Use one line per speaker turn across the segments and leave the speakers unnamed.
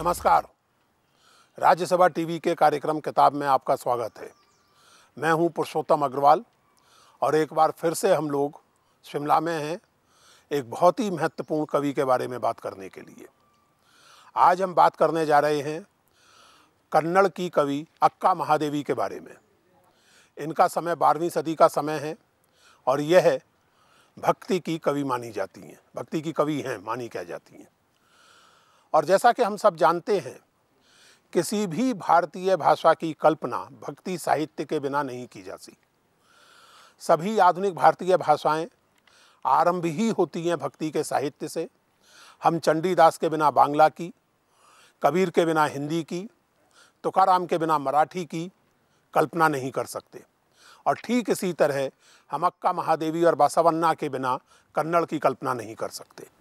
नमस्कार। राज्यसभा टीवी के कार्यक्रम किताब में आपका स्वागत है। मैं हूँ पुरुषोत्तम अग्रवाल और एक बार फिर से हम लोग शिमला में हैं एक बहुत ही महत्वपूर्ण कवि के बारे में बात करने के लिए। आज हम बात करने जा रहे हैं कन्नड़ की कवि अक्का महादेवी के बारे में। इनका समय बारहवीं सदी का समय है और यह भक्ति की कवि मानी जाती हैं। भक्ति की कवि हैं, मानी क्या जाती हैं। और जैसा कि हम सब जानते हैं, किसी भी भारतीय भाषा की कल्पना भक्ति साहित्य के बिना नहीं की जाती। सभी आधुनिक भारतीय भाषाएँ आरंभ ही होती हैं भक्ति के साहित्य से। हम चंडीदास के बिना बांग्ला की, कबीर के बिना हिंदी की, तुकाराम के बिना मराठी की कल्पना नहीं कर सकते। और ठीक इसी तरह हम अक्का महादेवी और बासावन्ना के बिना कन्नड़ की कल्पना नहीं कर सकते।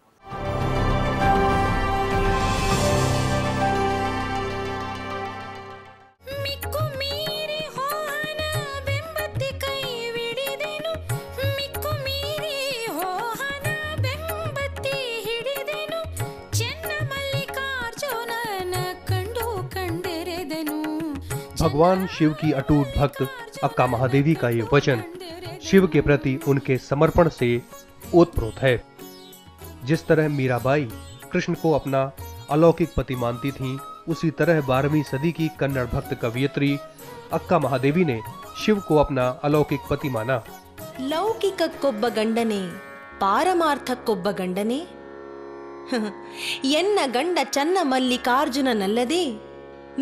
भगवान शिव की अटूट भक्त अक्का महादेवी का ये वचन शिव के प्रति उनके समर्पण से ओतप्रोत है जिस तरह मीराबाई कृष्ण को अपना अलौकिक पति मानती थीं, उसी तरह बारहवीं सदी की कन्नड़ भक्त कवियत्री अक्का महादेवी ने शिव को अपना अलौकिक पति माना
ಲೌಕಿಕಕ್ಕೊಬ್ಬ ಗಂಡನೇ ಪಾರಮಾರ್ಥಕ್ಕೊಬ್ಬ ಗಂಡನೇ ಎನ್ನ ಗಂಡ ಚನ್ನ ಮಲ್ಲಿಕಾರ್ಜುನನಲ್ಲದೆ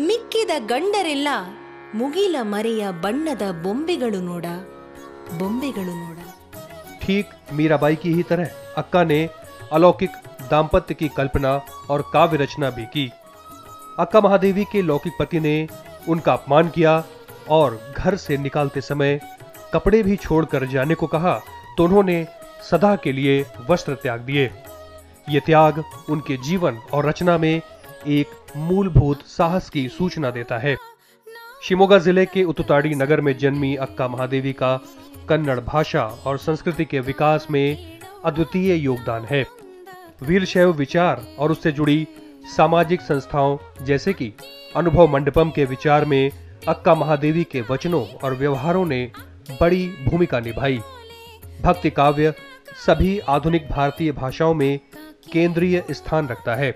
ಮಿಕ್ಕಿದ ಗಂಡರೆಲ್ಲ ಮುಗಿಲ ಮರೆಯ ಬಣ್ಣದ ಬೊಂಬೆಗಳು ನೋಡ ಬೊಂಬೆಗಳು ನೋಡ
ठीक मीराबाई की ही तरह अक्का ने अलौकिक दाम्पत्य की कल्पना और काव्य रचना भी की अक्का महादेवी के लौकिक पति ने उनका अपमान किया और घर से निकालते समय कपड़े भी छोड़कर जाने को कहा तो उन्होंने सदा के लिए वस्त्र त्याग दिए ये त्याग उनके जीवन और रचना में एक मूलभूत साहस की सूचना देता है। शिमोगा ज़िले के उतुताड़ी नगर में जन्मी अक्का महादेवी का कन्नड़ भाषा और संस्कृति के विकास में अद्वितीय योगदान है। वीरशैव विचार और उससे जुड़ी सामाजिक संस्थाओं जैसे कि अनुभव मंडपम के विचार में अक्का महादेवी के वचनों और व्यवहारों ने बड़ी भूमिका निभाई। भक्ति काव्य सभी आधुनिक भारतीय भाषाओं में केंद्रीय स्थान रखता है।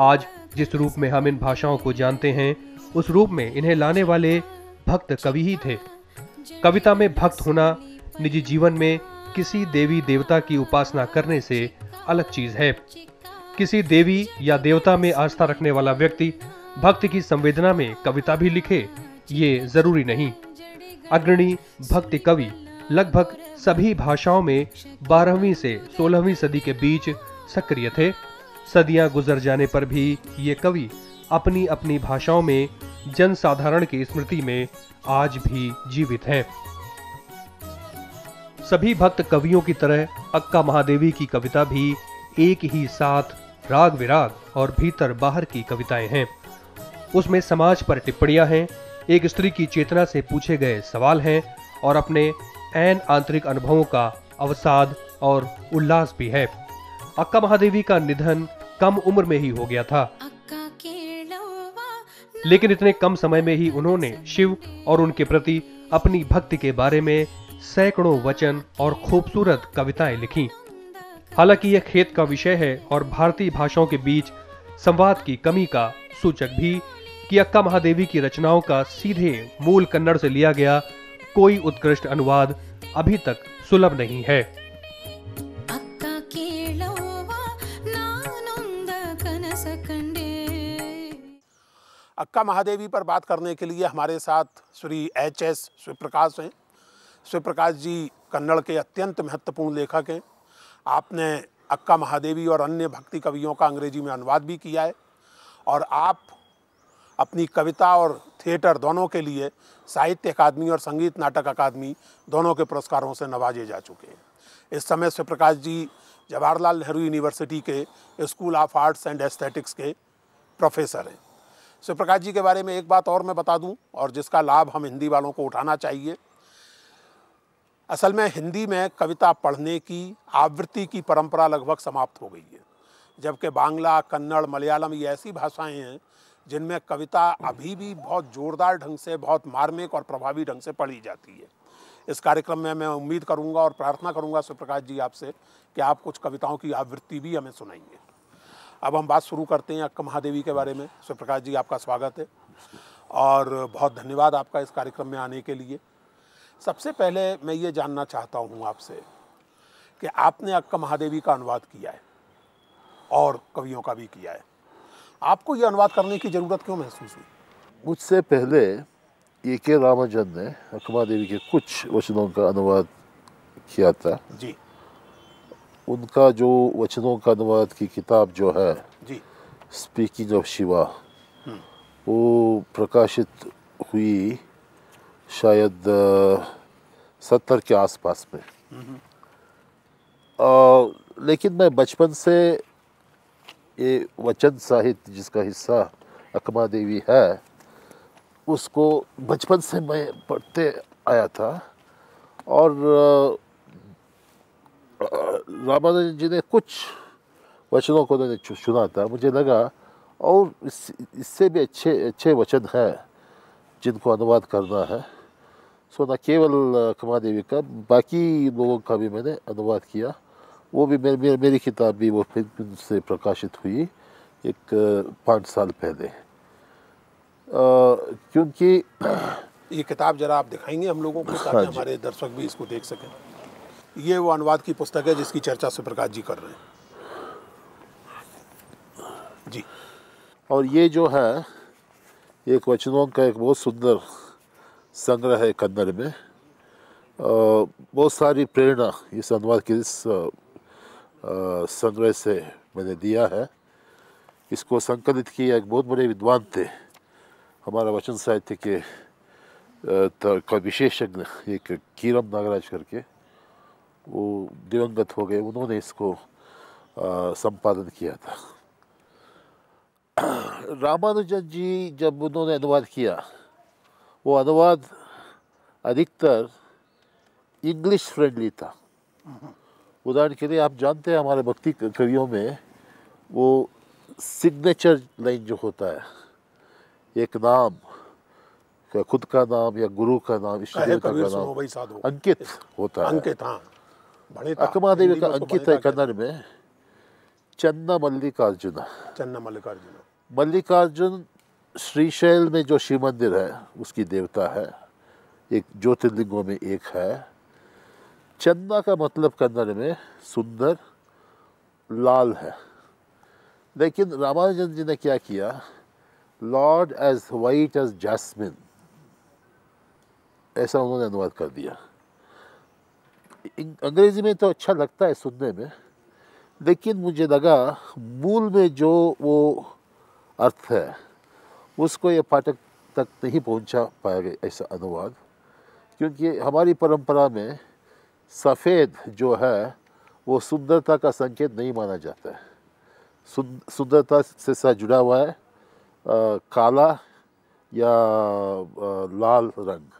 आज जिस रूप में हम इन भाषाओं को जानते हैं, उस रूप में इन्हें लाने वाले भक्त कवि ही थे। कविता में भक्त होना, निजी जीवन में किसी देवी देवता की उपासना करने से अलग चीज़ है। किसी देवी या देवता में आस्था रखने वाला व्यक्ति भक्त की संवेदना में कविता भी लिखे, ये ज़रूरी नहीं। अग्रणी भक्ति कवि लगभग सभी भाषाओं में 12वीं से 16वीं सदी के बीच सक्रिय थे। सदियाँ गुजर जाने पर भी ये कवि अपनी अपनी भाषाओं में, जनसाधारण की स्मृति में आज भी जीवित हैं। सभी भक्त कवियों की तरह अक्का महादेवी की कविता भी एक ही साथ राग विराग और भीतर बाहर की कविताएँ हैं। उसमें समाज पर टिप्पणियाँ हैं, एक स्त्री की चेतना से पूछे गए सवाल हैं और अपने ऐन आंतरिक अनुभवों का अवसाद और उल्लास भी है। अक्का महादेवी का निधन कम उम्र में ही हो गया था। लेकिन इतने कम समय में ही उन्होंने शिव और उनके प्रति अपनी भक्ति के बारे में सैकड़ों वचन और खूबसूरत कविताएँ लिखी। हालाँकि यह खेत का विषय है और भारतीय भाषाओं के बीच संवाद की कमी का सूचक भी कि अक्का महादेवी की रचनाओं का सीधे मूल कन्नड़ से लिया गया कोई उत्कृष्ट अनुवाद अभी तक सुलभ नहीं है।
अक्का महादेवी पर बात करने के लिए हमारे साथ श्री एच एस शिवप्रकाश हैं। शिवप्रकाश जी कन्नड़ के अत्यंत महत्वपूर्ण लेखक हैं। आपने अक्का महादेवी और अन्य भक्ति कवियों का अंग्रेज़ी में अनुवाद भी किया है और आप अपनी कविता और थिएटर दोनों के लिए साहित्य अकादमी और संगीत नाटक अकादमी दोनों के पुरस्कारों से नवाजे जा चुके हैं। इस समय शिवप्रकाश जी जवाहरलाल नेहरू यूनिवर्सिटी के school of arts and aesthetics के प्रोफेसर हैं। शिवप्रकाश जी के बारे में एक बात और मैं बता दूँ, और जिसका लाभ हम हिंदी वालों को उठाना चाहिए। असल में हिंदी में कविता पढ़ने की आवृत्ति की परंपरा लगभग समाप्त हो गई है, जबकि बांग्ला, कन्नड़, मलयालम ये ऐसी भाषाएँ हैं, जिनमें कविता अभी भी बहुत जोरदार ढंग से, बहुत मार्मिक और प्रभावी ढंग से पढ़ी जाती है। इस कार्यक्रम में मैं उम्मीद करूँगा और प्रार्थना करूँगा सुप्रकाश जी आपसे कि आप कुछ कविताओं की आवृत्ति भी हमें सुनाएँगे अब हम बात शुरू करते हैं अक्का महादेवी के बारे में। सुप्रकाश जी आपका स्वागत है। और बहुत धन्यवाद आपका इस कार्यक्रम में आने के लिए। सबसे पहले मैं ये जानना चाहता हूँ आपसे कि आपने अक्का महादेवी का अनुवाद किया है और कवियों का भी किया है। आपको ये अनुवाद करने की ज़रूरत क्यों महसूस हुई?
मुझसे पहले ए के रामाजन ने अकमा महादेवी के कुछ वचनों का अनुवाद किया था।
जी।
उनका जो वचनों का अनुवाद की किताब जो है
जी।
स्पीकिंग ऑफ़ शिवा वो प्रकाशित हुई शायद सत्तर के आसपास में। अ, लेकिन मैं बचपन से ये वचन साहित्य जिसका हिस्सा अकमा देवी है उसको बचपन से मैं पढ़ते आया था। और रामानंद जी ने कुछ वचनों को उन्होंने चु- सुना था मुझे लगा और इस इससे भी अच्छे अच्छे वचन हैं जिनको अनुवाद करना है सो न केवल कमा देवी का बाकी लोगों का भी मैंने अनुवाद किया वो भी मेरी मेरी, मेरी किताब भी वो फ़िल्म से प्रकाशित हुई एक पाँच साल पहले क्योंकि
ये किताब जरा आप दिखाएँगे हम लोगों को ताकि हमारे दर्शक भी इसको देख सकें ये वो अनुवाद की पुस्तक है जिसकी चर्चा सुप्रकाश जी कर रहे हैं। जी।
और ये जो है एक वचनों का एक बहुत सुंदर संग्रह है कन्नड़ में। बहुत सारी प्रेरणा इस अनुवाद के इस संग्रह से मैंने दिया है। इसको संकलित किया एक बहुत बड़े विद्वान थे, हमारा वचन साहित्य का विशेषज्ञ, एक कीरम नागराज करके। वो दिवंगत हो गए उन्होंने इसको संपादन किया था। रामानुजन जी जब उन्होंने अनुवाद किया वो अनुवाद अधिकतर इंग्लिश फ्रेंडली था। उदाहरण के लिए आप जानते हैं हमारे भक्ति कवियों में वो सिग्नेचर लाइन जो होता है एक नाम खुद का नाम या गुरु का नाम इष्ट देवता का नाम अंकित होता है।
अंकित हाँ।
अंकित है
भणिता
कन्नड़ में चन्ना मल्लिकार्जुना।
चन्ना मल्लिकार्जुन।
मल्लिकार्जुन श्रीशैल में जो शिव मंदिर है उसकी देवता है। एक ज्योतिर्लिंगों में एक है। चन्ना का मतलब कन्नड़ में सुंदर लाल है। लेकिन रामानुजन जी ने क्या किया? Lord as white as jasmine ऐसा उन्होंने अनुवाद कर दिया। अंग्रेज़ी में तो अच्छा लगता है सुनने में लेकिन मुझे लगा मूल में जो वो अर्थ है उसको ये पाठक तक नहीं पहुँचा पाएगा ऐसा अनुवाद। क्योंकि हमारी परंपरा में सफ़ेद जो है वो सुंदरता का संकेत नहीं माना जाता है। सुंदरता से साथ जुड़ा हुआ है अ, काला या अ, लाल रंग।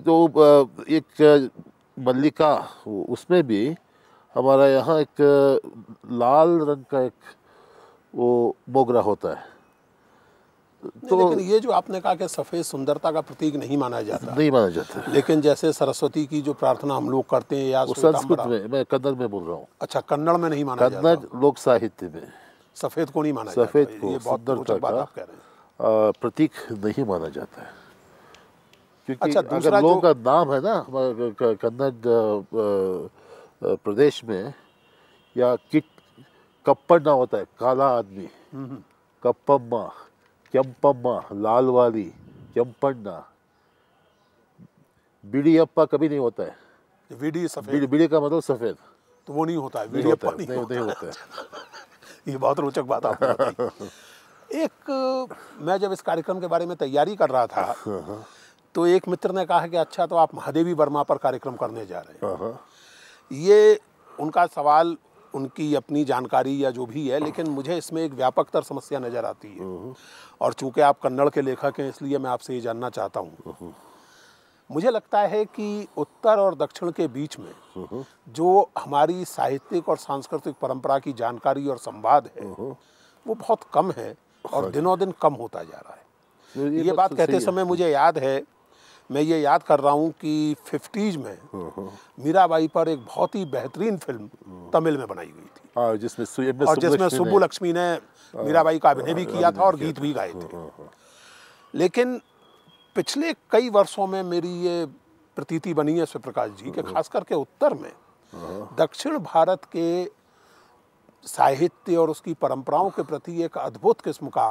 जो एक मल्लिका उसमें भी हमारा यहाँ एक लाल रंग का एक वो मोगरा होता है।
तो लेकिन ये जो आपने कहा कि सफ़ेद सुंदरता का प्रतीक नहीं माना जाता।
नहीं माना जाता।
लेकिन जैसे सरस्वती की जो प्रार्थना हम लोग करते हैं या
संस्कृत में मैं कन्नड़ में बोल रहा हूँ।
अच्छा कन्नड़ में नहीं माना जाता।
कन्नड़ लोक साहित्य में।
सफ़ेद को नहीं माना
सफ़ेद को
ये बहुत बात
का
आप कह रहे हैं।
प्रतीक नहीं माना जाता है। क्योंकि
अच्छा,
अगर लोगों का नाम है ना हमारे कन्नड़ प्रदेश में या किट कप्पड़ना होता है काला आदमी कप्पम्मा केम्पम्मा लाल वाली केम्पन्ना बिड़ियप्पा कभी नहीं होता है।
वीडी सफ़ेद।
बिड़ी बिड़ी का मतलब सफ़ेद।
तो वो नहीं होता है
होता है
नहीं
नहीं
होता
नहीं होता है।
ये बहुत रोचक बात आपने एक मैं जब इस कार्यक्रम के बारे में तैयारी कर रहा था तो एक मित्र ने कहा कि अच्छा तो आप महादेवी वर्मा पर कार्यक्रम करने जा रहे हैं।
हाँ, हाँ।
ये उनका सवाल उनकी अपनी जानकारी या जो भी है लेकिन मुझे इसमें एक व्यापकतर समस्या नज़र आती है। और चूँकि आप कन्नड़ के लेखक हैं इसलिए मैं आपसे ये जानना चाहता हूँ। मुझे लगता है कि उत्तर और दक्षिण के बीच में जो हमारी साहित्यिक और सांस्कृतिक परंपरा की जानकारी और संवाद है वो बहुत कम है और दिनों दिन कम होता जा रहा है।
तो
ये बात
तो
कहते समय मुझे याद है मैं ये याद कर रहा हूँ कि फिफ्टीज में मीराबाई पर एक बहुत ही बेहतरीन फ़िल्म तमिल में बनाई गई थी।
हाँ जिसमें
और जिसमें सुब्बू लक्ष्मी ने मीराबाई का अभिनय भी किया था और गीत भी गाए थे। लेकिन पिछले कई वर्षों में मेरी ये प्रतीति बनी है शिवप्रकाश जी के खास करके उत्तर में। दक्षिण भारत के साहित्य और उसकी परंपराओं के प्रति एक अद्भुत किस्म का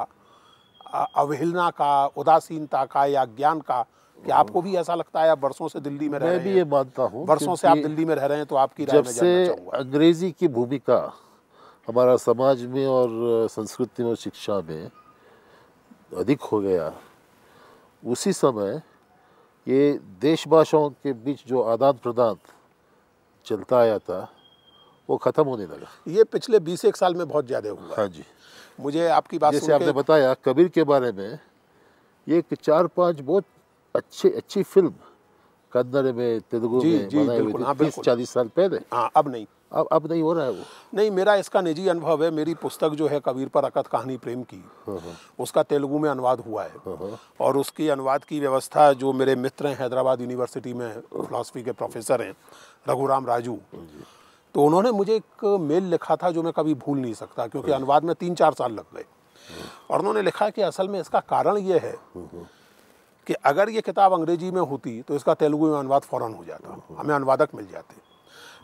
अवहेलना का उदासीनता का या ज्ञान का कि आपको भी ऐसा लगता है आप वर्षों से दिल्ली में रह
मैं भी ये मानता हूँ
वर्षों से आप दिल्ली में रह रहे हैं तो आपकी
जब से अंग्रेज़ी की भूमिका हमारा समाज में और संस्कृति और शिक्षा में अधिक हो गया उसी समय ये देश भाषाओं के बीच जो आदान प्रदान चलता आया था वो खत्म होने लगा।
ये पिछले बीस एक साल में बहुत ज़्यादा हुआ। हाँ
जी।
मुझे आपकी बात
जैसे आपने बताया कबीर के बारे में ये चार पाँच बहुत अच्छी अच्छी फ़िल्म कन्नड़ में तेलुगु
जी,
में
जी, बिल्कुल, हाँ, बिल्कुल।
चालीस साल पहले।
हाँ अब नहीं।
अब अब नहीं हो रहा है वो।
नहीं मेरा इसका निजी अनुभव है मेरी पुस्तक जो है कबीर पर अकत कहानी प्रेम की उसका तेलुगु में अनुवाद हुआ है। और उसकी अनुवाद की व्यवस्था जो मेरे मित्र हैं हैदराबाद यूनिवर्सिटी में फिलासफी के प्रोफेसर हैं रघुराम राजू तो उन्होंने मुझे एक मेल लिखा था जो मैं कभी भूल नहीं सकता क्योंकि अनुवाद में तीन चार साल लग गए। और उन्होंने लिखा कि असल में इसका कारण ये है। कि अगर ये किताब अंग्रेज़ी में होती तो इसका तेलुगु में अनुवाद फ़ौरन हो जाता, हमें अनुवादक मिल जाते।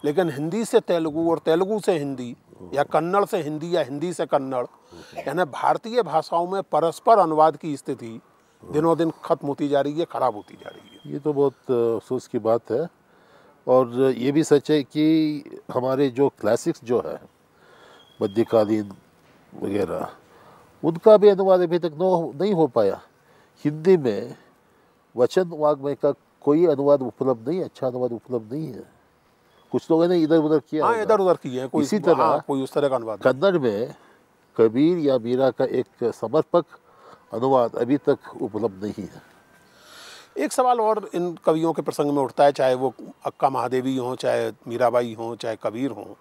लेकिन हिंदी से तेलुगु और तेलुगु से हिंदी, या कन्नड़ से हिंदी, या हिंदी से कन्नड़, यानी भारतीय भाषाओं में परस्पर अनुवाद की स्थिति दिनों दिन खत्म होती जा रही है, खराब होती जा रही है।
ये तो बहुत अफसोस की बात है। और ये भी सच है कि हमारे जो क्लासिक्स जो है, मध्यकालीन वगैरह, उनका भी अनुवाद अभी तक नहीं हो पाया। हिंदी में वचन वाग्मय का कोई अनुवाद उपलब्ध नहीं अच्छा अनुवाद उपलब्ध नहीं है। कुछ लोगों ने इधर उधर किया
हाँ इधर उधर की है कोई
इसी तरह
हाँ, कोई उस तरह का अनुवाद
कन्नड़ में कबीर या मीरा का एक समर्पक अनुवाद अभी तक उपलब्ध नहीं है।
एक सवाल और इन कवियों के प्रसंग में उठता है चाहे वो अक्का महादेवी हों चाहे मीराबाई हों चाहे कबीर हों।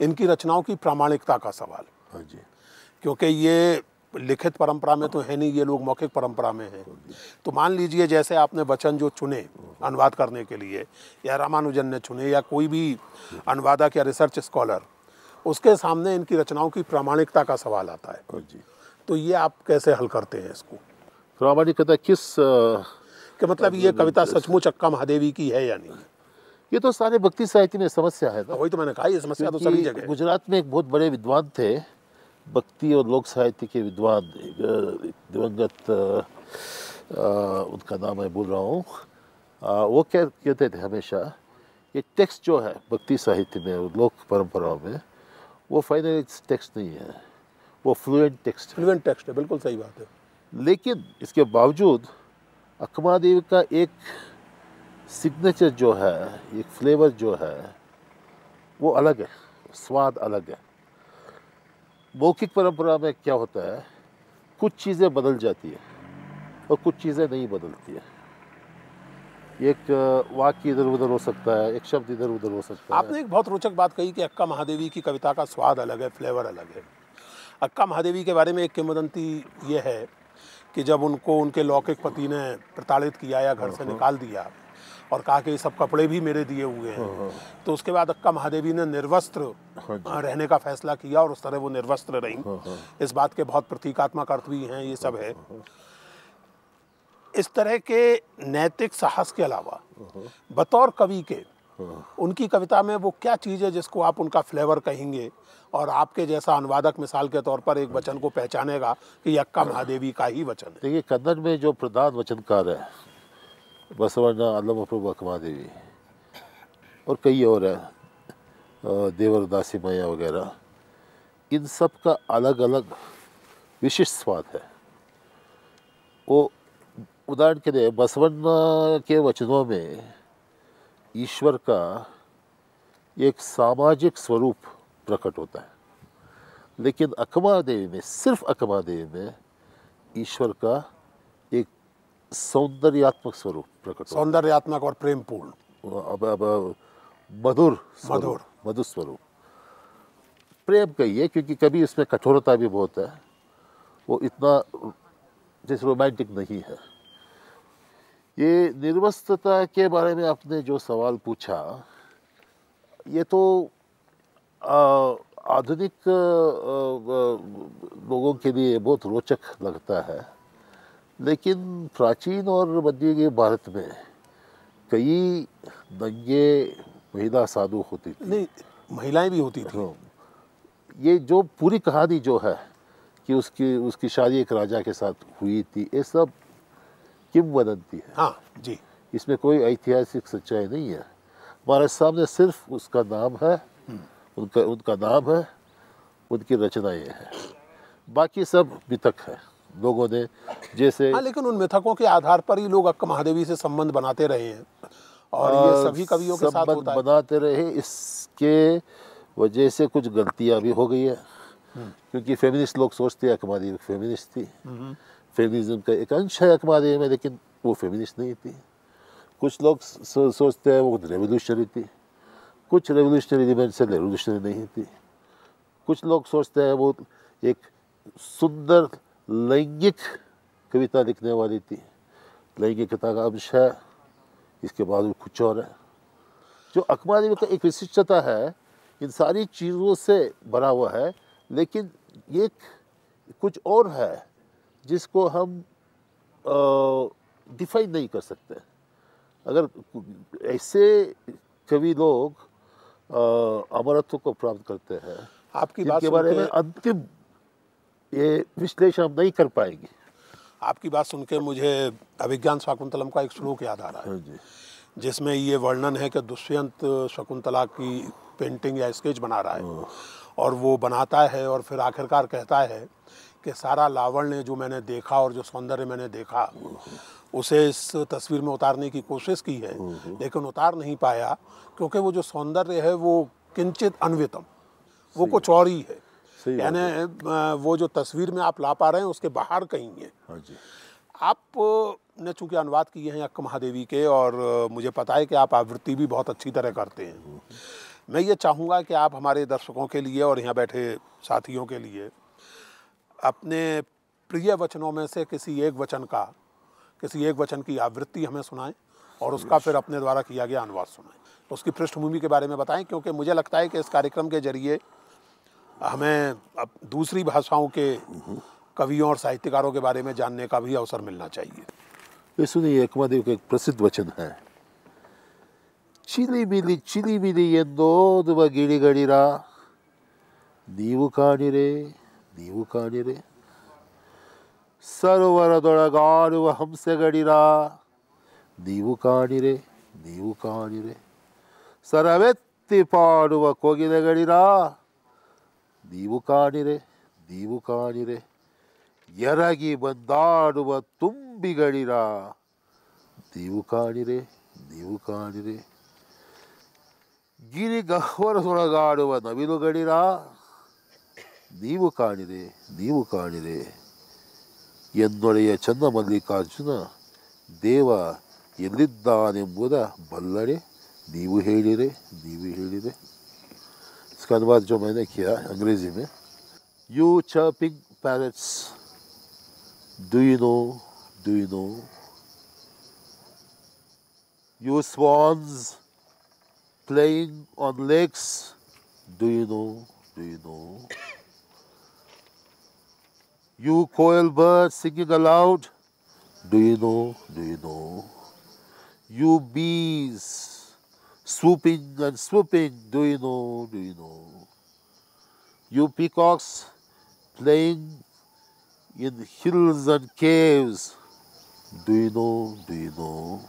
इनकी रचनाओं की प्रामाणिकता का सवाल।
हाँ जी।
क्योंकि ये लिखित परंपरा में तो है नहीं ये लोग मौखिक परंपरा में हैं। तो मान लीजिए जैसे आपने वचन जो चुने अनुवाद करने के लिए या रामानुजन ने चुने या कोई भी अनुवादक या रिसर्च स्कॉलर उसके सामने इनकी रचनाओं की प्रामाणिकता का सवाल आता है।
हाँ
तो ये आप कैसे हल करते हैं इसको?
प्रामाणिकता किस अ,
कि मतलब ये कविता सचमुच अक्का महादेवी की है या नहीं?
ये तो सारे भक्ति साहित्य में समस्या है
वही तो मैंने कहा ये समस्या तो सभी जगह
गुजरात में एक बहुत बड़े विद्वान थे भक्ति और लोक साहित्य के विद्वान दिवंगत उनका नाम मैं बोल रहा हूँ। वो क्या कहते थे हमेशा ये टेक्स्ट जो है भक्ति साहित्य में और लोक परंपराओं में वो फाइनल टेक्स्ट नहीं है। वो फ्लुएंट टेक्स्ट
फ्लुएंट टेक्स्ट है बिल्कुल सही बात है।
लेकिन इसके बावजूद अकमा देवी का एक सिग्नेचर जो है एक फ्लेवर जो है वो अलग है स्वाद अलग है। मौखिक परंपरा में क्या होता है? कुछ चीज़ें बदल जाती है और कुछ चीज़ें नहीं बदलती है। एक वाक्य इधर उधर हो सकता है एक शब्द इधर उधर हो सकता है।
आपने एक बहुत रोचक बात कही कि अक्का महादेवी की कविता का स्वाद अलग है फ्लेवर अलग है। अक्का महादेवी के बारे में एक किंवदंती ये है कि जब उनको उनके लौकिक पति ने प्रताड़ित किया या घर से निकाल दिया और कहा कि ये सब कपड़े भी मेरे दिए हुए हैं। तो उसके बाद अक्का महादेवी ने निर्वस्त्र रहने का फैसला किया और उस तरह वो निर्वस्त्र रही। इस बात के बहुत प्रतीकात्मक अर्थ भी हैं ये सब है। इस तरह के नैतिक साहस के अलावा बतौर कवि के उनकी कविता में वो क्या चीज़ है जिसको आप उनका फ्लेवर कहेंगे और आपके जैसा अनुवादक मिसाल के तौर पर एक वचन को पहचानेगा कि ये अक्का महादेवी का ही वचन है।
देखिए कन्नड़ में जो प्रधान वचनकार है बसवर्ण आलम प्रभु कमा देवी। और कई और हैं देवर दासी माया वगैरह। इन सब का अलग अलग विशिष्ट स्वाद है। वो उदाहरण के लिए बसवन्ना के वचनों में ईश्वर का एक सामाजिक स्वरूप प्रकट होता है। लेकिन अकमा देवी में, सिर्फ़ अकमा देवी में ईश्वर का सौंदर्यात्मक स्वरूप प्रकट
सौंदर्यात्मक और प्रेमपूर्ण।
अब अब मधुर
मधुर।
मधुर स्वरूप। प्रेम कहिए क्योंकि कभी उसमें कठोरता भी बहुत है। वो इतना जैसे रोमांटिक नहीं है। ये निर्वस्तता के बारे में आपने जो सवाल पूछा ये तो आधुनिक लोगों के लिए बहुत रोचक लगता है। लेकिन प्राचीन और मध्ययुगीय भारत में कई दंगे महिला साधु होती थी।
नहीं महिलाएँ भी होती थी।
हाँ। ये जो पूरी कहानी जो है कि उसकी उसकी शादी एक राजा के साथ हुई थी ये सब किंवदंती है।
हाँ जी।
इसमें कोई ऐतिहासिक सच्चाई नहीं है। हमारे सामने सिर्फ़ उसका नाम है उनका उनका नाम है उनकी रचनाएँ हैं। बाकी सब मिथक है। लोगों ने जैसे
हाँ लेकिन उन मिथकों के आधार पर ही लोग अक्का महादेवी से संबंध बनाते रहे हैं। और
आ, ये
सभी कवियों के साथ होता है।
बनाते रहे इसके वजह से कुछ गलतियाँ भी हो गई है।
हम्म।
क्योंकि फेमिनिस्ट लोग सोचते हैं अकमादेवी फेमिनिस्ट थी। फेमिनिज्म का एक अंश है अकमादेवी में लेकिन वो फेमिनिस्ट नहीं थी। कुछ लोग सो, सोचते हैं वो रेवोल्यूशनरी थी। कुछ रेवोल्यूशनरी इवेंट से रेवोल्यूशनरी नहीं थी। कुछ लोग सोचते हैं वो एक सुंदर लैंगिक कविता लिखने वाली थी। लैंगिकता का अंश है इसके बाद भी कुछ और है। जो अकमादेवी का एक विशिष्टता है इन सारी चीज़ों से भरा हुआ है लेकिन ये कुछ और है जिसको हम डिफाइन नहीं कर सकते। अगर ऐसे कवि लोग अमरत्व को प्राप्त करते हैं
आपकी बात सुन
बारे में अंतिम ये विश्लेषण हम नहीं कर पाएँगे।
आपकी बात सुन के मुझे अभिज्ञान शाकुंतलम का एक श्लोक याद आ रहा है।
हाँ
जिसमें ये वर्णन है कि दुष्यंत शकुंतला की पेंटिंग या स्केच बना रहा है और वो बनाता है और फिर आखिरकार कहता है कि सारा लावण्य जो मैंने देखा और जो सौंदर्य मैंने देखा उसे इस तस्वीर में उतारने की कोशिश की है लेकिन उतार नहीं पाया क्योंकि वो जो सौंदर्य है वो किंचित अन्वितम वो कुछ और ही है। यानी वो जो तस्वीर में आप ला पा रहे हैं उसके बाहर कहीं है।
हाँ जी।
आप ने चूँकि अनुवाद किए हैं अक्क महादेवी के और मुझे पता है कि आप आवृत्ति भी बहुत अच्छी तरह करते हैं। मैं ये चाहूँगा कि आप हमारे दर्शकों के लिए और यहाँ बैठे साथियों के लिए अपने प्रिय वचनों में से किसी एक वचन का किसी एक वचन की आवृत्ति हमें सुनाएँ और उसका फिर अपने द्वारा किया गया अनुवाद सुनाएँ। उसकी पृष्ठभूमि के बारे में बताएँ क्योंकि मुझे लगता है कि इस कार्यक्रम के ज़रिए हमें अब दूसरी भाषाओं के कवियों और साहित्यकारों के बारे में जानने का भी अवसर मिलना चाहिए
ये सुनिए अकमादेव का एक प्रसिद्ध वचन है ಚಿಲಿಮಿಲಿ ಚಿಲಿಮಿಲಿ ಎಂದೋದುವ ಗಿಳಿಗಳಿರ ನೀವು ಕಾಣಿರೆ ನೀವು ಕಾಣಿರೆ ಸರೋವರದೊಳಗಾಡುವ ಹಂಸಗಳಿರ ನೀವು ಕಾಣಿರೆ ನೀವು ಕಾಣಿರೆ ಸರವೆತ್ತಿ ಪಾಡುವ ಕೋಗಿಲೆಗಳಿರ ನೀವು ಕಾಣಿರೆ ನೀವು ಕಾಣಿರೆ. ಎರಗಿ ಬಂದಾಡುವ ತುಂಬಿಗಳಿರ. ನೀವು ಕಾಣಿರೆ ನೀವು ಕಾಣಿರೆ. ಗಿರಿ ಗಹ್ವರದೊಳಗಾಡುವ ನವಿಲುಗಳಿರ. ನೀವು ಕಾಣಿರೆ ನೀವು ಕಾಣಿರೆ. ಎನ್ನೊಡೆಯ ಚನ್ನಮಲ್ಲಿಕಾರ್ಜುನ ದೇವ ಎಲ್ಲಿದ್ದಾನೆಂಬುದ ಬಲ್ಲಡೆ, ನೀವು ಹೇಳಿರೆ ನೀವು ಹೇಳಿರೆ. इसका अनुवाद जो मैंने किया अंग्रेजी में you chirping parrots do you know do you know you swans playing on lakes do you know do you know you coil birds singing aloud do you know do you know you bees swooping and swooping do you know do you know you peacocks playing in hills and caves do you know do you know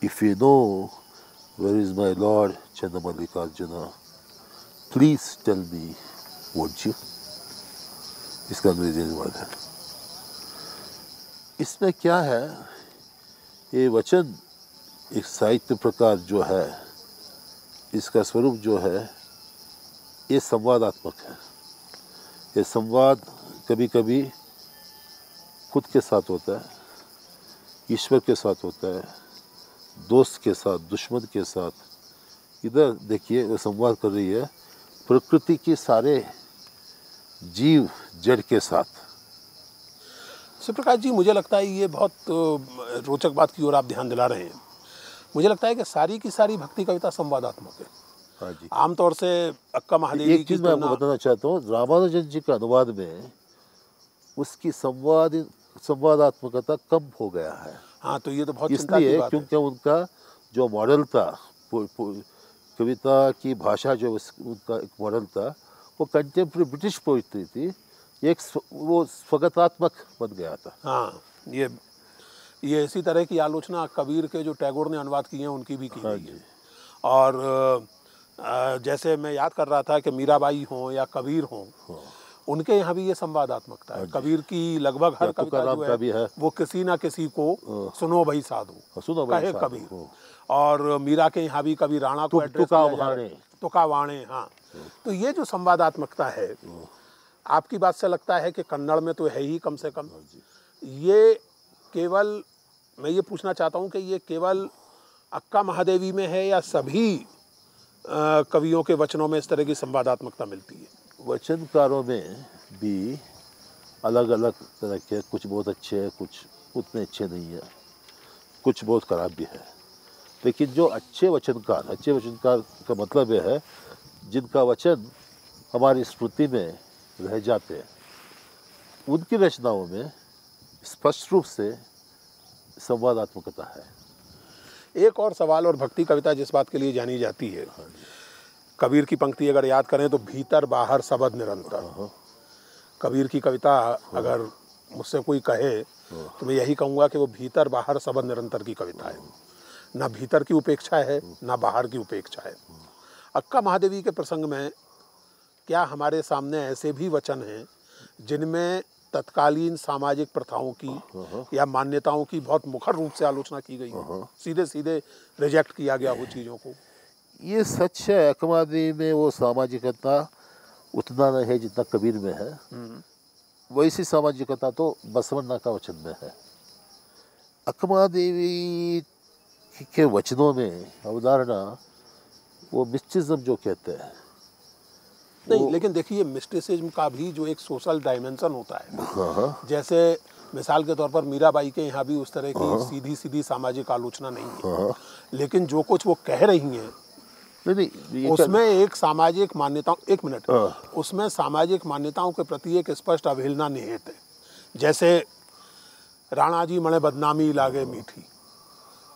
if you know where is my lord chandamallikarjuna please tell me won't you इसका अंग्रेज़ी अनुवाद है इसमें क्या है ये वचन एक साहित्य प्रकार जो है, इसका स्वरूप जो है, ये संवादात्मक है। ये संवाद कभी कभी खुद के साथ होता है, ईश्वर के साथ होता है, दोस्त के साथ, दुश्मन के साथ। इधर देखिए वो संवाद कर रही है, प्रकृति के सारे जीव जड़ के साथ।
शिवप्रकाश जी, मुझे लगता है ये बहुत रोचक बात की ओर आप ध्यान दिला रहे हैं। मुझे लगता है कि सारी की सारी भक्ति कविता संवादात्मक है।
हाँ
आमतौर से अक्का महादेवी
एक चीज़ मैं आपको बताना चाहता हूँ रामानुजन जी का अनुवाद में उसकी संवाद संवादात्मकता कम हो गया है।
हाँ तो ये तो बहुत
इसलिए
है।
क्योंकि उनका जो मॉडल था कविता की भाषा जो उनका एक मॉडल था वो कंटेम्प्रेरी ब्रिटिश पोइट्री थी एक वो स्वगतात्मक बन गया था।
हाँ ये ये इसी तरह की आलोचना कबीर के जो टैगोर ने अनुवाद किए हैं उनकी भी की
हाँ
गई है। और जैसे मैं याद कर रहा था कि मीराबाई हों या कबीर हों उनके यहाँ भी ये संवादात्मकता है। कबीर की लगभग हर कविता जो है
है।
वो किसी ना किसी को सुनो भाई साधु
सुनो भाई
कहे
साधु,
कबीर। और मीरा के यहाँ भी कभी राणा को एड्रेस है। तुका वाणे। हाँ। तो ये जो संवादात्मकता है आपकी बात से लगता है कि कन्नड़ में तो है ही कम से कम। ये केवल मैं ये पूछना चाहता हूँ कि ये केवल अक्का महादेवी में है या सभी कवियों के वचनों में इस तरह की संवादात्मकता मिलती है?
वचनकारों में भी अलग अलग तरह के, कुछ बहुत अच्छे हैं, कुछ उतने अच्छे नहीं है, कुछ बहुत खराब भी है। लेकिन जो अच्छे वचनकार अच्छे वचनकार का मतलब यह है, जिनका वचन हमारी स्मृति में रह जाते हैं, उनकी रचनाओं में स्पष्ट रूप से संवादात्मकता है।
एक और सवाल और भक्ति कविता जिस बात के लिए जानी जाती है। कबीर की पंक्ति अगर याद करें तो भीतर बाहर सबद निरंतर कबीर की कविता अगर मुझसे कोई कहे तो मैं यही कहूँगा कि वो भीतर बाहर सबद निरंतर की कविता है। ना भीतर की उपेक्षा है ना बाहर की उपेक्षा है। अक्का महादेवी के प्रसंग में क्या हमारे सामने ऐसे भी वचन हैं जिनमें तत्कालीन सामाजिक प्रथाओं की या मान्यताओं की बहुत मुखर रूप से आलोचना की गई। है सीधे सीधे रिजेक्ट किया गया वो चीज़ों को।
ये सच है अकमादी में वो सामाजिकता उतना नहीं है जितना कबीर में है। वैसी सामाजिकता तो बसवन्ना का वचन में है। अकमा देवी के वचनों में अवधारणा वो मिस्टिज्म जो कहते हैं
नहीं लेकिन देखिए मिस्टिसिज्म का भी जो एक सोशल डायमेंशन होता है।
हाँ
जैसे मिसाल के तौर पर मीराबाई के यहाँ भी उस तरह की सीधी सीधी सामाजिक आलोचना नहीं है। लेकिन जो कुछ वो कह रही हैं
ये
उसमें एक सामाजिक मान्यताओं एक मिनट।
हाँ।
उसमें सामाजिक मान्यताओं के प्रति एक स्पष्ट अवहेलना निहित है। जैसे राणा जी मणे बदनामी लागे मीठी।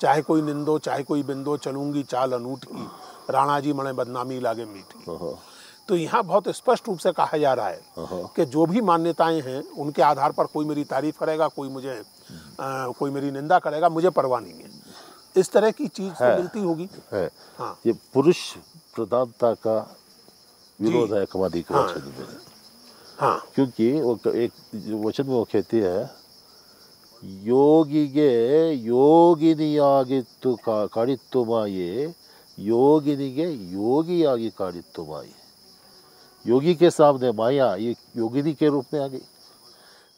चाहे कोई निंदो चाहे कोई बिंदो चलूँगी चाल अनूठी। राणा जी मणे बदनामी लागे मीठी।
हाँ,
तो यहाँ बहुत स्पष्ट रूप से कहा जा रहा है कि जो भी मान्यताएँ हैं उनके आधार पर कोई मेरी तारीफ़ करेगा कोई मुझे हम्म। आ, कोई मेरी निंदा करेगा मुझे परवाह नहीं है। इस तरह की चीज़ तो
है,
मिलती होगी।
है,
हाँ।
ये पुरुष प्रधानता का विरोध
हाँ।
है कमादी के वचन हाँ, में
हाँ।
क्योंकि वो एक वचन में वो कहती है ಯೋಗಿಗೆ ಯೋಗಿನಿಯಾಗಿತ್ತು ಕಾ योगिनी ಮಾಯೆ योगी आगे कारित्व माए योगी के सामने माया ये योगिनी के रूप में आ गई।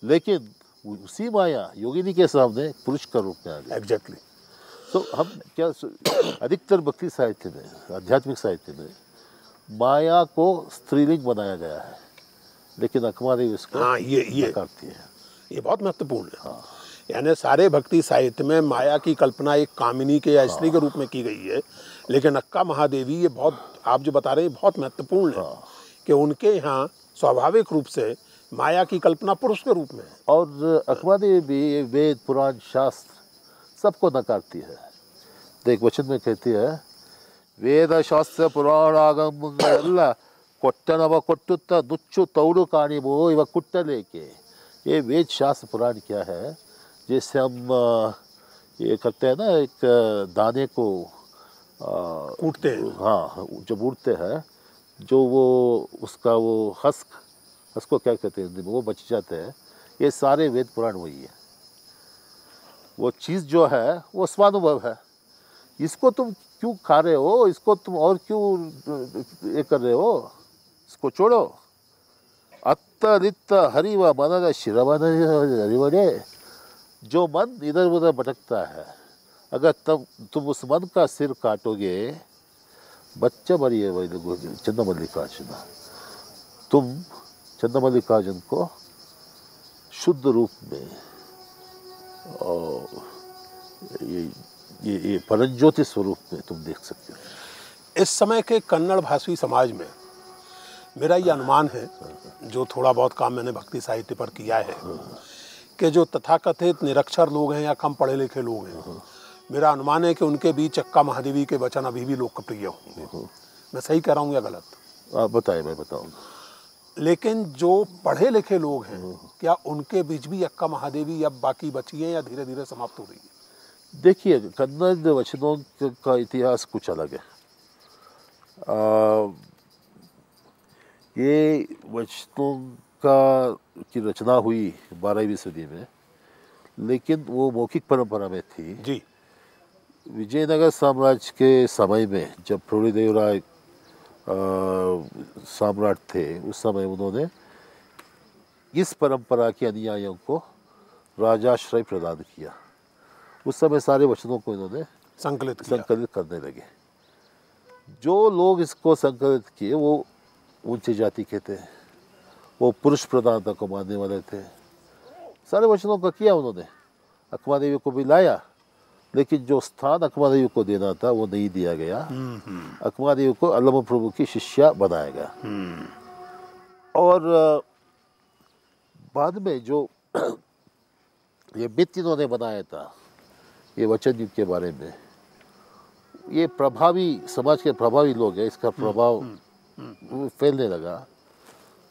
लेकिन उसी माया योगिनी के सामने पुरुष का रूप में आ गई।
एग्जैक्टली
तो हम क्या अधिकतर भक्ति साहित्य में आध्यात्मिक साहित्य में माया को स्त्रीलिंग बनाया गया है। लेकिन अकमादेवी इसको
हाँ ये ये।
नकारती है।
ये बहुत महत्वपूर्ण है। यानी सारे भक्ति साहित्य में माया की कल्पना एक कामिनी के या स्त्री के रूप में की गई है। लेकिन अक्का महादेवी ये बहुत आप जो बता रहे हैं बहुत महत्वपूर्ण है। कि उनके यहाँ स्वाभाविक रूप से माया की कल्पना पुरुष के रूप में है
और अकमादेवी भी ये वेद पुराण शास्त्र सबको नकारती है तो एक वचन में कहती है ವೇದ ಶಾಸ್ತ್ರ ಪುರಾಣಾಗಮಗಳೆಲ್ಲ ಕೊಟ್ಟನವ ಕೊಟ್ಟುತ್ತ ನುಚ್ಚು ತೌಡು ಕಾಣಿಬೋ ಇವ ಕುಟ್ಟಲೇಕೆ ये वेद शास्त्र पुराण क्या है जैसे हम अ, ये करते हैं ना एक अ, दाने को अ,
कूटते हैं
हाँ जब उड़ते हैं जो वो, उसका वो हस्क उसको क्या कहते हैं, वो बच जाते हैं। ये सारे वेद पुराण वही है। वो चीज़ जो है, वो स्वानुभव है। इसको तुम क्यों खा रहे हो? इसको तुम और क्यों, ये कर रहे हो? इसको छोड़ो। अत्तरित व मन शिरवन हरिवरे जो मन इधर उधर भटकता है, अगर तब तुम उस मन का सिर काटोगे बच्चा है वही चंदा तुम चंदा मल्लिकार्जुन को शुद्ध रूप में और ये ये ये परंज्योति स्वरूप में तुम देख सकते हो।
इस समय के कन्नड़ भाषी समाज में मेरा ये अनुमान है जो थोड़ा बहुत काम मैंने भक्ति साहित्य पर किया है कि जो तथाकथित निरक्षर लोग हैं या कम पढ़े लिखे लोग हैं। मेरा अनुमान है कि उनके बीच अक्का महादेवी के वचन अभी भी लोकप्रिय होंगे मैं सही कह रहा हूँ या गलत?
आप बताइए मैं बताऊँ।
लेकिन जो पढ़े लिखे लोग हैं क्या उनके बीच भी अक्का महादेवी अब बाकी बची हैं या धीरे धीरे समाप्त हो रही है?
देखिए कन्नड़ वचनों का इतिहास कुछ अलग है। आ, ये वचनों का की रचना हुई बारहवीं सदी में लेकिन वो मौखिक परंपरा में थी।
जी।
विजयनगर साम्राज्य के समय में जब प्रौढ़देव राय सम्राट थे उस समय उन्होंने इस परंपरा के अनुयायियों को राजाश्रय प्रदान किया। उस समय सारे वचनों को इन्होंने
संकलित
संकलित करने लगे। जो लोग इसको संकलित किए वो ऊँची जाति के थे वो पुरुष प्रधानता को मानने वाले थे। सारे वचनों का किया उन्होंने। अकमा देवी को भी लाया। लेकिन जो स्थान देवी को देना था वो नहीं दिया गया। अकमा देवी को अल्लम प्रभु की शिष्या बनाया गया। और बाद में जो ये मित इन्होंने बनाया था ये वचन युग के बारे में ये प्रभावी समाज के प्रभावी लोग हैं इसका प्रभाव फैलने लगा।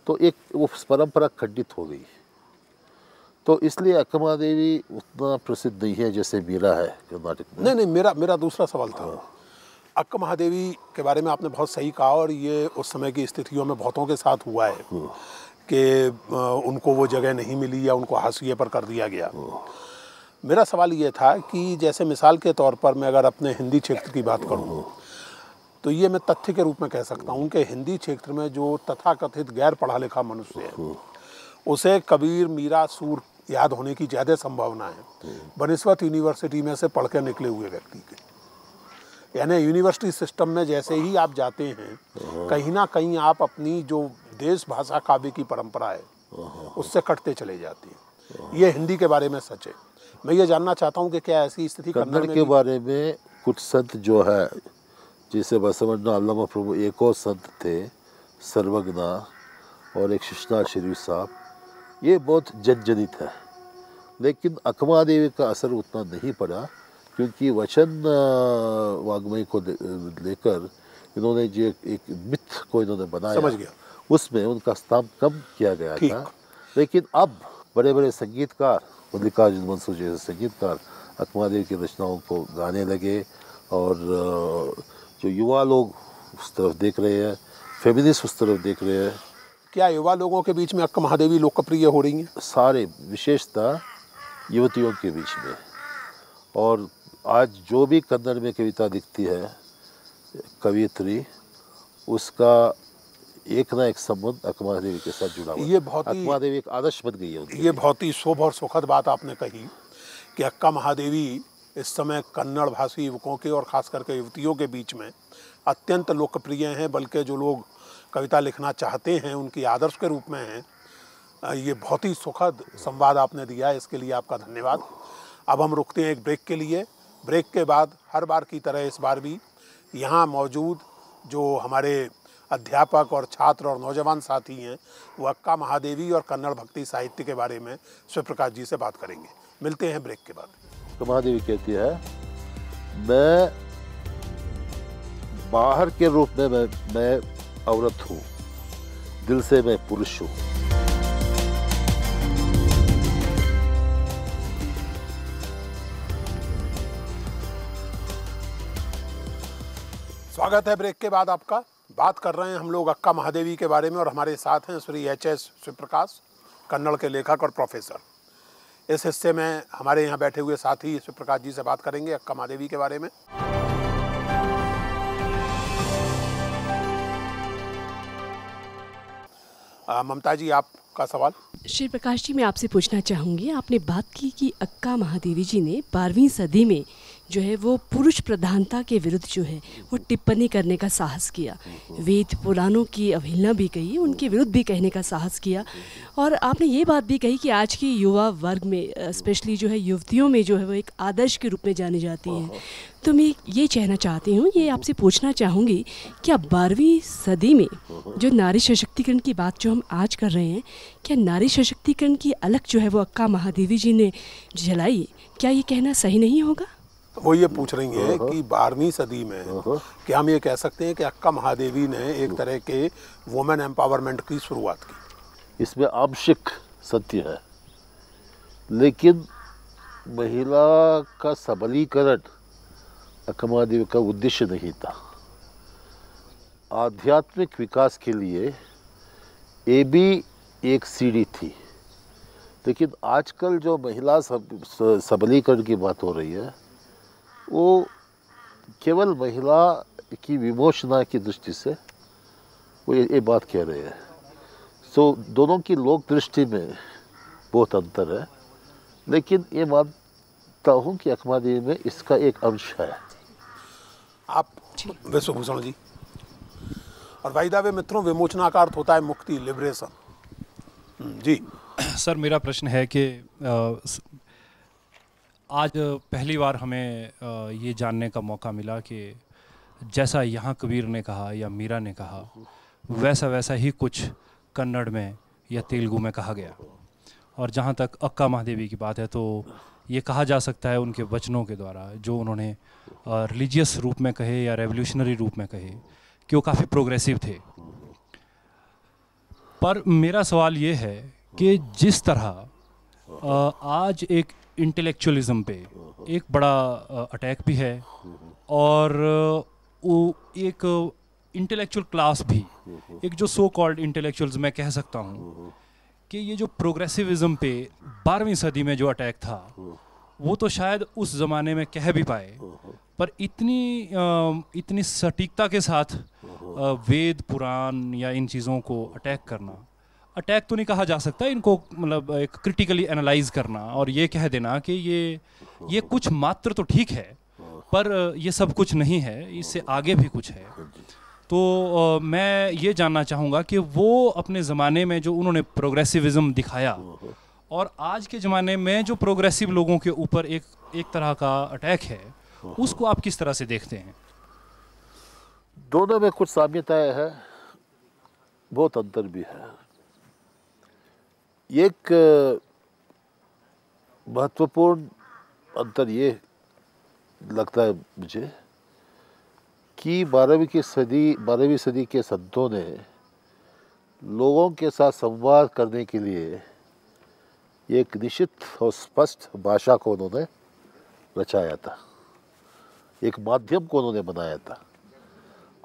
तो एक वो परंपरा खंडित हो गई। तो इसलिए अक्मा देवी उतना प्रसिद्ध नहीं है जैसे मीरा है कर्नाटक में।
नहीं नहीं मेरा मेरा दूसरा सवाल था। अक्का महादेवी के बारे में आपने बहुत सही कहा और ये उस समय की स्थितियों में बहुतों के साथ हुआ है कि उनको वो जगह नहीं मिली या उनको हाशिए पर कर दिया गया। मेरा सवाल ये था कि जैसे मिसाल के तौर पर मैं अगर अपने हिंदी क्षेत्र की बात करूँ तो ये मैं तथ्य के रूप में कह सकता हूँ कि हिंदी क्षेत्र में जो तथाकथित गैर पढ़ा लिखा मनुष्य है। उसे कबीर मीरा सूर याद होने की ज़्यादा संभावना है। बनिस्वत यूनिवर्सिटी में से पढ़ के निकले हुए व्यक्ति के। यानी यूनिवर्सिटी सिस्टम में जैसे ही आप जाते हैं कहीं ना कहीं आप अपनी जो देश भाषा काव्य की परंपरा है उससे कटते चले जाते हैं। ये हिंदी के बारे में सच है। मैं ये जानना चाहता हूँ कि क्या ऐसी स्थिति कन्नड़
के बारे में कुछ संत जो है जैसे बसवण्णा अल्लामा प्रभु एक और संत थे सर्वज्ञा और एक शिशनाथ शरीफ साहब। ये बहुत जनजनित है। लेकिन अकमा देवी का असर उतना नहीं पड़ा क्योंकि वचन वाग्मय को लेकर इन्होंने जो एक, एक मिथ को इन्होंने बनाया
समझ गया।
उसमें उनका स्थान कम किया गया था। लेकिन अब बड़े बड़े संगीतकार मल्लिकार्जुन मंसूर जैसे संगीतकार अकमा देवी की रचनाओं को गाने लगे और जो युवा लोग उस तरफ़ देख रहे हैं फेमिनिस्ट उस तरफ़ देख रहे हैं
क्या युवा लोगों के बीच में अक्का महादेवी लोकप्रिय हो रही हैं?
सारे विशेषता युवतियों के बीच में। और आज जो भी कन्नड़ में कविता दिखती है कवियत्री उसका एक ना एक संबंध अकमा देवी के साथ जुड़ा हुआ
ये बहुत ही-
अकमा देवी एक आदर्श बन गई है
ये बहुत ही शुभ और सुखद बात आपने कही कि अक्का महादेवी इस समय कन्नड़ भाषी युवकों के और खास करके युवतियों के बीच में अत्यंत लोकप्रिय हैं बल्कि जो लोग कविता लिखना चाहते हैं, उनकी आदर्श के रूप में हैं ये बहुत ही सुखद संवाद आपने दिया इसके लिए आपका धन्यवाद। अब हम रुकते हैं एक ब्रेक के लिए। ब्रेक के बाद हर बार की तरह इस बार भी यहाँ मौजूद जो हमारे अध्यापक और छात्र और नौजवान साथी हैं, वो अक्का महादेवी और कन्नड़ भक्ति साहित्य के बारे में शिवप्रकाश जी से बात करेंगे। मिलते हैं ब्रेक के बाद।
कमा देवी कहती है, मैं बाहर के रूप में, मैं मैं औरत हूँ दिल से मैं पुरुष हूँ।
स्वागत है ब्रेक के बाद आपका। बात कर रहे हैं हम लोग अक्का महादेवी के बारे में और हमारे साथ हैं श्री एच एस शिवप्रकाश, कन्नड़ के लेखक और प्रोफेसर। इस हिस्से में हमारे यहाँ बैठे हुए साथी शिवप्रकाश जी से बात करेंगे अक्का महादेवी के बारे में। ममता जी आपका सवाल?
श्री प्रकाश जी, मैं आपसे पूछना चाहूँगी, आपने बात की कि अक्का महादेवी जी ने बारहवीं सदी में जो है वो पुरुष प्रधानता के विरुद्ध जो है वो टिप्पणी करने का साहस किया। वेद पुराणों की अवहेलना भी कही उनके विरुद्ध भी कहने का साहस किया। और आपने ये बात भी कही कि आज की युवा वर्ग में स्पेशली जो है युवतियों में जो है वो एक आदर्श के रूप में जानी जाती हैं। तो मैं ये कहना चाहती हूँ ये आपसे पूछना चाहूँगी क्या बारहवीं सदी में जो नारी सशक्तिकरण की बात जो हम आज कर रहे हैं क्या नारी सशक्तिकरण की अलग जो है वो अक्का महादेवी जी ने जलाई? क्या ये कहना सही नहीं होगा?
वो ये पूछ रही हैं कि बारहवीं सदी में क्या हम ये कह सकते हैं कि अक्का महादेवी ने एक तरह के वुमेन एम्पावरमेंट की शुरुआत की?
इसमें आंशिक सत्य है लेकिन महिला का सबलीकरण अक्का महादेवी का उद्देश्य नहीं था। आध्यात्मिक विकास के लिए ये भी एक सीढ़ी थी लेकिन आजकल जो महिला सब सबलीकरण की बात हो रही है वो केवल महिला की विमोचना की दृष्टि से वो ये, ये बात कह रहे हैं। सो so, दोनों की लोक दृष्टि में बहुत अंतर है लेकिन ये मानता हूँ कि देवी में इसका एक अंश है।
आप विश्वभूषण जी और वाहिदावे मित्रों विमोचना का अर्थ होता है मुक्ति लिबरेशन जी।
सर मेरा प्रश्न है कि स- आज पहली बार हमें ये जानने का मौका मिला कि जैसा यहाँ कबीर ने कहा या मीरा ने कहा वैसा वैसा ही कुछ कन्नड़ में या तेलुगु में कहा गया। और जहाँ तक अक्का महादेवी की बात है तो ये कहा जा सकता है उनके वचनों के द्वारा, जो उन्होंने रिलीजियस रूप में कहे या रेवोल्यूशनरी रूप में कहे, कि वो काफ़ी प्रोग्रेसिव थे। पर मेरा सवाल ये है कि जिस तरह आज एक इंटेलेक्चुअलिज्म पे। एक बड़ा अटैक भी है और वो एक इंटेलेक्चुअल क्लास भी, एक जो सो कॉल्ड इंटेलेक्चुअल्स मैं कह सकता हूँ कि ये जो प्रोग्रेसिविज्म पे बारहवीं सदी में जो अटैक था, वो तो शायद उस ज़माने में कह भी पाए। पर इतनी इतनी सटीकता के साथ वेद, पुराण या इन चीज़ों को अटैक करना अटैक तो नहीं कहा जा सकता, इनको मतलब एक क्रिटिकली एनालाइज करना और ये कह देना कि ये ये कुछ मात्र तो ठीक है, पर ये सब कुछ नहीं है, इससे आगे भी कुछ है। तो मैं ये जानना चाहूँगा कि वो अपने ज़माने में जो उन्होंने प्रोग्रेसिविज़म दिखाया और आज के ज़माने में जो प्रोग्रेसिव लोगों के ऊपर एक एक तरह का अटैक है, उसको आप किस तरह से देखते हैं?
दोनों में कुछ साम्यताएँ है, बहुत अंतर भी है। एक महत्वपूर्ण अंतर ये लगता है मुझे कि बारहवीं की सदी, बारहवीं सदी के संतों ने लोगों के साथ संवाद करने के लिए एक निश्चित और स्पष्ट भाषा को उन्होंने रचाया था। एक माध्यम को उन्होंने बनाया था।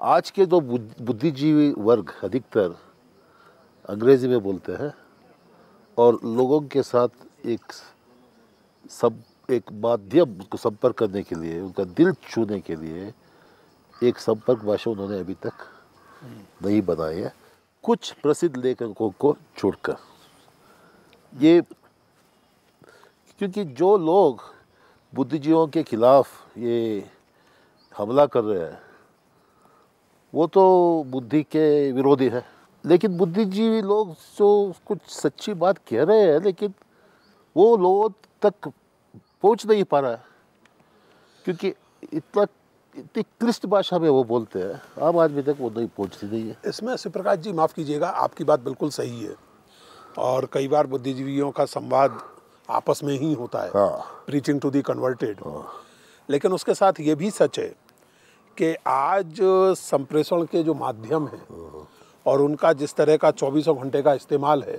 आज के जो बुद्धिजीवी वर्ग अधिकतर अंग्रेज़ी में बोलते हैं। और लोगों के साथ एक सब, एक माध्यम को संपर्क करने के लिए, उनका दिल छूने के लिए एक संपर्क भाषा उन्होंने अभी तक नहीं बनाई है। कुछ प्रसिद्ध लेखकों को छोड़कर। ये, क्योंकि जो लोग बुद्धिजीवियों के खिलाफ ये हमला कर रहे हैं, वो तो बुद्धि के विरोधी है। लेकिन बुद्धिजीवी लोग जो कुछ सच्ची बात कह रहे हैं लेकिन वो लोगों तक पहुँच नहीं पा रहा है। क्योंकि इतना इतनी क्लिष्ट भाषा में वो बोलते हैं आम आदमी तक वो नहीं पहुँचती नहीं है।
इसमें शिवप्रकाश जी माफ़ कीजिएगा आपकी बात बिल्कुल सही है। और कई बार बुद्धिजीवियों का संवाद आपस में ही होता है।
हाँ।
प्रीचिंग टू दी कन्वर्टेड लेकिन उसके साथ ये भी सच है कि आज संप्रेषण के जो माध्यम हैं। और उनका जिस तरह का चौबीसों घंटे का इस्तेमाल है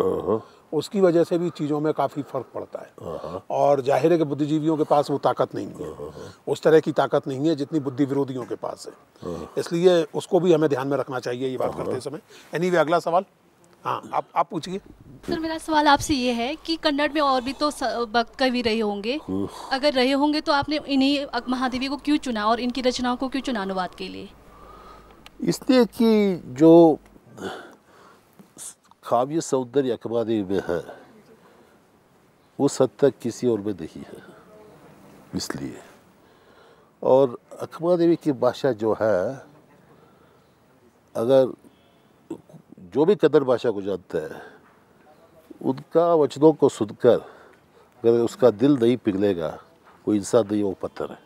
उसकी वजह से भी चीज़ों में काफ़ी फ़र्क पड़ता है। और ज़ाहिर है कि बुद्धिजीवियों के पास वो ताकत नहीं है। उस तरह की ताकत नहीं है जितनी बुद्धि विरोधियों के पास है। इसलिए उसको भी हमें ध्यान में रखना चाहिए ये बात करते समय। एनीवे अगला सवाल? हाँ आप आप पूछिए।
सर मेरा सवाल आपसे ये है कि कन्नड़ में और भी तो भक्त कवि रहे होंगे। अगर रहे होंगे तो आपने इन्हीं महादेवी को क्यों चुना और इनकी रचनाओं को क्यों चुना अनुवाद के लिए?
इसलिए कि जो काव्य सौंदर्य अकबादेवी में है। उस हद तक किसी और में नहीं है, इसलिए। और अकमा देवी की भाषा जो है, अगर जो भी कदर भाषा को जानता है, उनका वचनों को सुनकर अगर उसका दिल नहीं पिघलेगा वो इंसान नहीं वो पत्थर है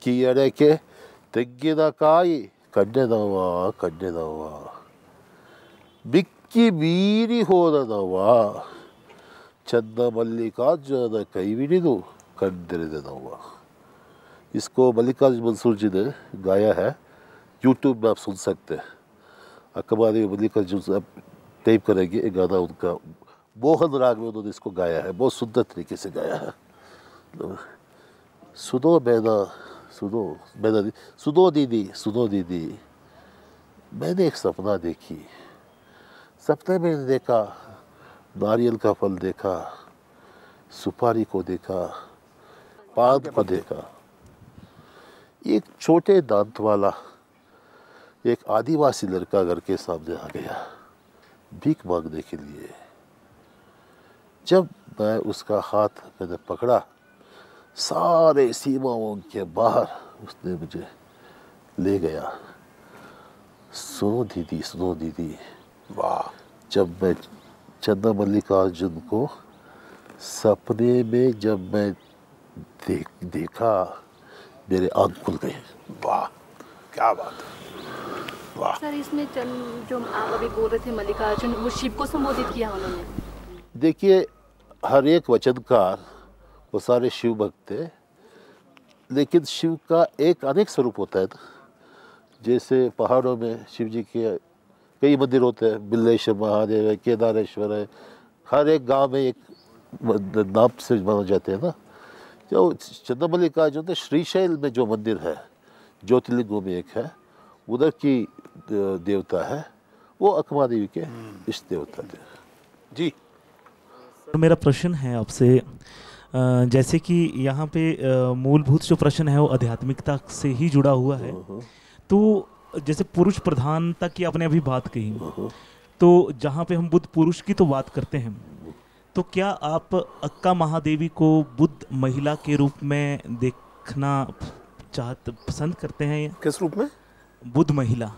ಅಕ್ಕಿ ಅಡಕೆ ತೆಂಗಿನಕಾಯಿ ಕಂಡೆನವ್ವ ಕಂಡೆನವ್ವ ಬಿಕ್ಕಿ ಬೀರಿ ಹೋದನವ ಚಂದ मल्लिकार्जुन ಕೈ ಹಿಡಿದು ಕಂಡೆರೆದನವ इसको मल्लिकार्जुन मंसूर जी ने गाया है यूट्यूब में आप सुन सकते हैं अकबारी मल्लिकार्जुन से आप टाइप करेंगे ये गाना उनका मोहन राग में उन्होंने इसको गाया है बहुत सुंदर तरीके से गाया है सुनो मैना सुनो मैना सुनो दीदी सुनो दीदी मैंने एक सपना देखी सपने में देखा नारियल का फल देखा सुपारी को देखा पान को देखा एक छोटे दांत वाला एक आदिवासी लड़का घर के सामने आ गया भीख मांगने के लिए जब मैं उसका हाथ मैंने पकड़ा सारे सीमाओं के बाहर उसने मुझे ले गया। सुनो दीदी सुनो दीदी।
वाह।
जब मैं चंदा मल्लिकार्जुन को सपने में जब मैं देख देखा मेरे आँख खुल गए।
वाह क्या बात है। वाह।
सर इसमें चंद जो आप अभी बोल रहे थे मल्लिकार्जुन वो शिव को संबोधित किया उन्होंने।
देखिए हर एक वचनकार वो सारे शिव भक्त थे। लेकिन शिव का एक अनेक स्वरूप होता है। ना जैसे पहाड़ों में शिव जी के कई मंदिर होते हैं। बिल्लेश्वर महादेव है केदारेश्वर है। हर एक गाँव में एक नाम से माना जाते हैं ना। जो चंद्रमल्लिकार्जुन तो श्रीशैल में जो मंदिर है ज्योतिर्लिंगों में एक है उधर की देवता है वो अकमा देवी के इष्ट देवता थे
जी।
मेरा प्रश्न है आपसे जैसे कि यहाँ पे मूलभूत जो प्रश्न है वो आध्यात्मिकता से ही जुड़ा हुआ है। तो जैसे पुरुष प्रधानता की आपने अभी बात कही। तो जहाँ पे हम बुद्ध पुरुष की तो बात करते हैं। तो क्या आप अक्का महादेवी को बुद्ध महिला के रूप में देखना चाहत पसंद करते हैं
किस रूप में?
बुद्ध महिला।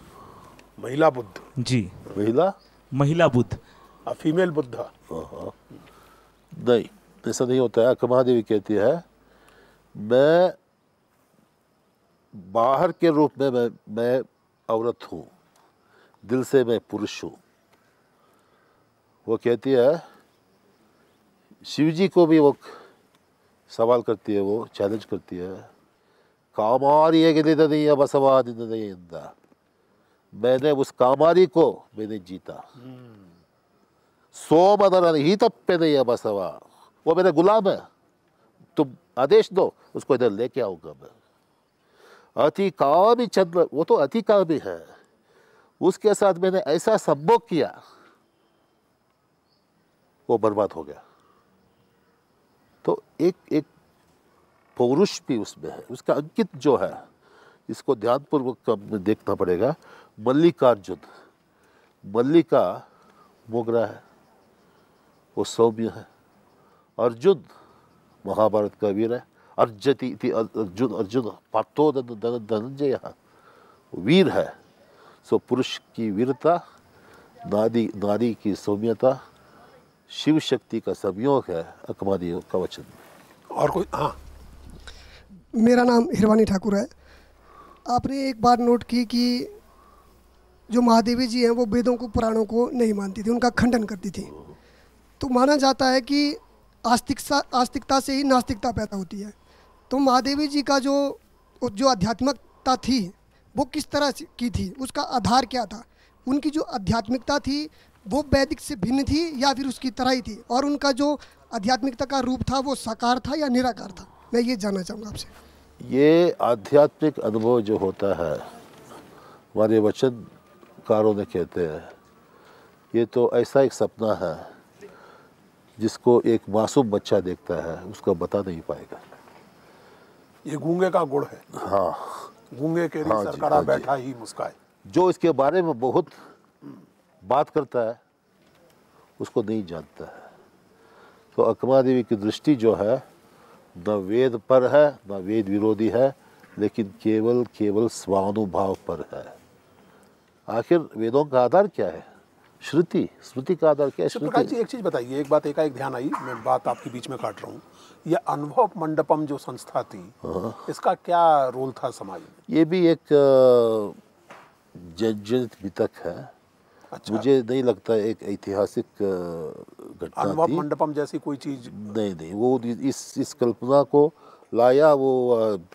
महिला बुद्ध?
जी।
महिला?
महिला बुद्ध।
फीमेल बुद्ध।
नहीं। ऐसा नहीं होता है अक्का देवी कहती है मैं बाहर के रूप में मैं मैं औरत हूँ दिल से मैं पुरुष हूँ। वो कहती है शिव जी को भी वो सवाल करती है वो चैलेंज करती है कामारियगिलिदनीय बसवादिनदयिंद मैंने उस कामारी को मैंने जीता। सो सोमदर ही तप्पे नहीं है बसवा वो मेरा गुलाम है। तुम आदेश दो, उसको इधर लेके आऊँगा मैं अति कामी चंद्र, वो तो अति कामी है। उसके साथ मैंने ऐसा संभोग किया, वो बर्बाद हो गया। तो एक एक पौरुष भी उसमें है, उसका अंकित जो है, इसको ध्यानपूर्वक देखना पड़ेगा। मल्लिकार्जुन, मल्लिका मोगरा है, वो सौम्य है। अर्जुन, महाभारत का वीर है। अर्जति इति अर्जुन अर्जुन धन- धनंजय। वीर है। सो पुरुष की वीरता नारी नारी की सौम्यता, शिव शक्ति का संयोग है अकमादी का वचन।
और कोई हाँ।
मेरा नाम हिरवानी ठाकुर है। आपने एक बार नोट की कि जो महादेवी जी हैं, वो वेदों को, पुराणों को नहीं मानती थी, उनका खंडन करती थी। तो माना जाता है कि आस्तिकता आस्तिकता से ही नास्तिकता पैदा होती है। तो महादेवी जी का जो जो आध्यात्मिकता थी, वो किस तरह की थी? उसका आधार क्या था? उनकी जो आध्यात्मिकता थी, वो वैदिक से भिन्न थी या फिर उसकी तरह ही थी? और उनका जो आध्यात्मिकता का रूप था, वो साकार था या निराकार था? मैं ये जानना चाहूँगा आपसे।
ये आध्यात्मिक अनुभव जो होता है हमारे वचनकारों ने कहते हैं, ये तो ऐसा एक सपना है जिसको एक मासूम बच्चा देखता है उसको बता नहीं पाएगा।
ये गूँगे का गुड़ है।
हाँ।
गूँगे के
हाँ जी, हाँ
बैठा ही मुस्काए।
जो इसके बारे में बहुत बात करता है उसको नहीं जानता है। तो अकमा देवी की दृष्टि जो है न वेद पर है न वेद विरोधी है लेकिन केवल केवल स्वानुभाव पर है। आखिर वेदों का आधार क्या है? श्रुति श्रुति का आधार क्या है?
प्रकाश जी एक चीज़ बताइए एक बात एकाएक ध्यान आई मैं बात आपके बीच में काट रहा हूँ। ये अनुभव मंडपम जो संस्था थी
हाँ।
इसका क्या रोल था समाज में?
ये भी एक जर्जरित वितक है।
अच्छा।
मुझे नहीं लगता एक ऐतिहासिक घटना
अनुभव मंडपम जैसी कोई चीज़?
नहीं नहीं वो इस इस कल्पना को लाया वो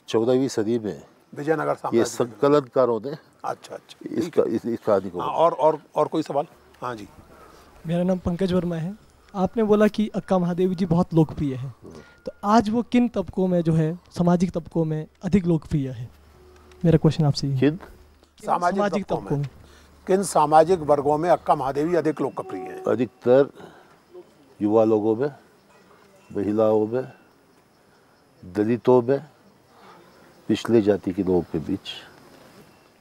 चौदहवीं सदी में।
विजयनगर
ये। संकलनकारों ने।
अच्छा अच्छा
इसका। इस, इस कहानी को
हाँ, और और और कोई सवाल? हाँ जी।
मेरा नाम पंकज वर्मा है। आपने बोला कि अक्का महादेवी जी बहुत लोकप्रिय है। तो आज वो किन तबकों में जो है सामाजिक तबकों में अधिक लोकप्रिय है? मेरा क्वेश्चन आपसे
किन?
सामाजिक, तबकों में? किन सामाजिक वर्गों में अक्का महादेवी अधिक लोकप्रिय है?
अधिकतर युवा लोगों में महिलाओं में दलितों में पिछले जाति के लोगों के बीच।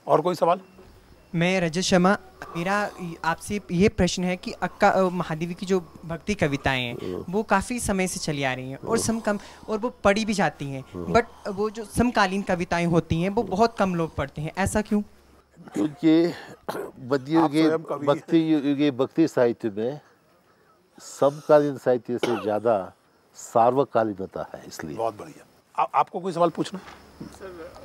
और कोई सवाल?
मैं रजत शर्मा मेरा आपसे ये प्रश्न है कि अक्का महादेवी की जो भक्ति कविताएँ हैं वो काफ़ी समय से चली आ रही हैं और सम कम और वो पढ़ी भी जाती हैं। बट वो जो समकालीन कविताएँ होती हैं वो बहुत कम लोग पढ़ते हैं। ऐसा क्यों?
क्योंकि मध्य
आप
युगे
स्वयं कवि हैं।
भक्ति युगे भक्ति साहित्य में समकालीन साहित्य से ज़्यादा सार्वकालीनता है इसलिए।
बहुत बढ़िया। आपको कोई सवाल पूछना?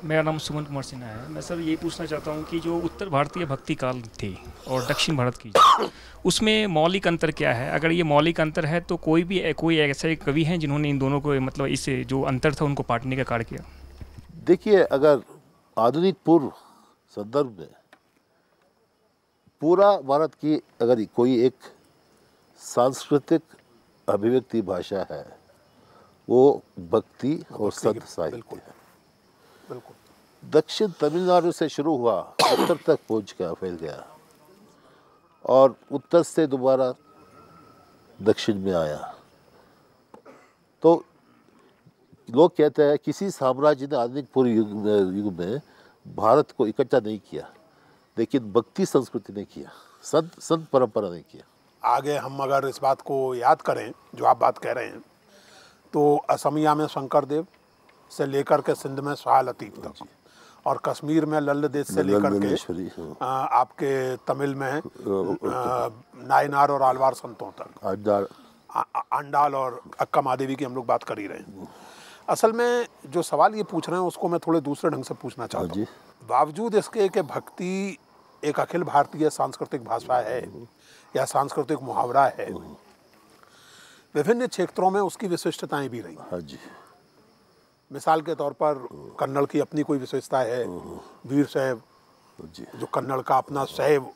मेरा नाम सुमन कुमार सिन्हा है। मैं सर ये पूछना चाहता हूँ कि जो उत्तर भारतीय भक्ति काल थी और दक्षिण भारत की उसमें मौलिक अंतर क्या है? अगर ये मौलिक अंतर है तो कोई भी कोई ऐसे कवि हैं जिन्होंने इन दोनों को मतलब इस जो अंतर था उनको पाटने का कार्य किया?
देखिए अगर आधुनिक पूर्व संदर्भ में पूरा भारत की अगर कोई एक सांस्कृतिक अभिव्यक्ति भाषा है वो भक्ति और संत साहित्य
बिल्कुल।
है।
बिल्कुल
दक्षिण तमिलनाडु से शुरू हुआ उत्तर तक पहुँच गया फैल गया। और उत्तर से दोबारा दक्षिण में आया। तो लोग कहते हैं किसी साम्राज्य ने आधुनिक पूर्व युग में, युग में भारत को इकट्ठा नहीं किया लेकिन भक्ति संस्कृति ने किया संत संत परंपरा ने किया।
आगे हम अगर इस बात को याद करें जो आप बात कह रहे हैं तो असमिया में शंकर देव से लेकर के सिंध में शाह लतीफ तक। और कश्मीर में लल्ल देश से लेकर के
हाँ।
आपके तमिल में नायनार और आलवार संतों तक। अंडाल और अक्का महादेवी की हम लोग बात कर ही रहे हैं। असल में जो सवाल ये पूछ रहे हैं उसको मैं थोड़े दूसरे ढंग से पूछना चाहता हूँ बावजूद इसके कि भक्ति एक अखिल भारतीय सांस्कृतिक भाषा है या सांस्कृतिक मुहावरा है विभिन्न क्षेत्रों में उसकी विशिष्टताएँ भी रही।
हाँ जी।
मिसाल के तौर पर कन्नड़ की अपनी कोई विशेषता है वीर शैव
जी।
कन्नड़ का अपना शैव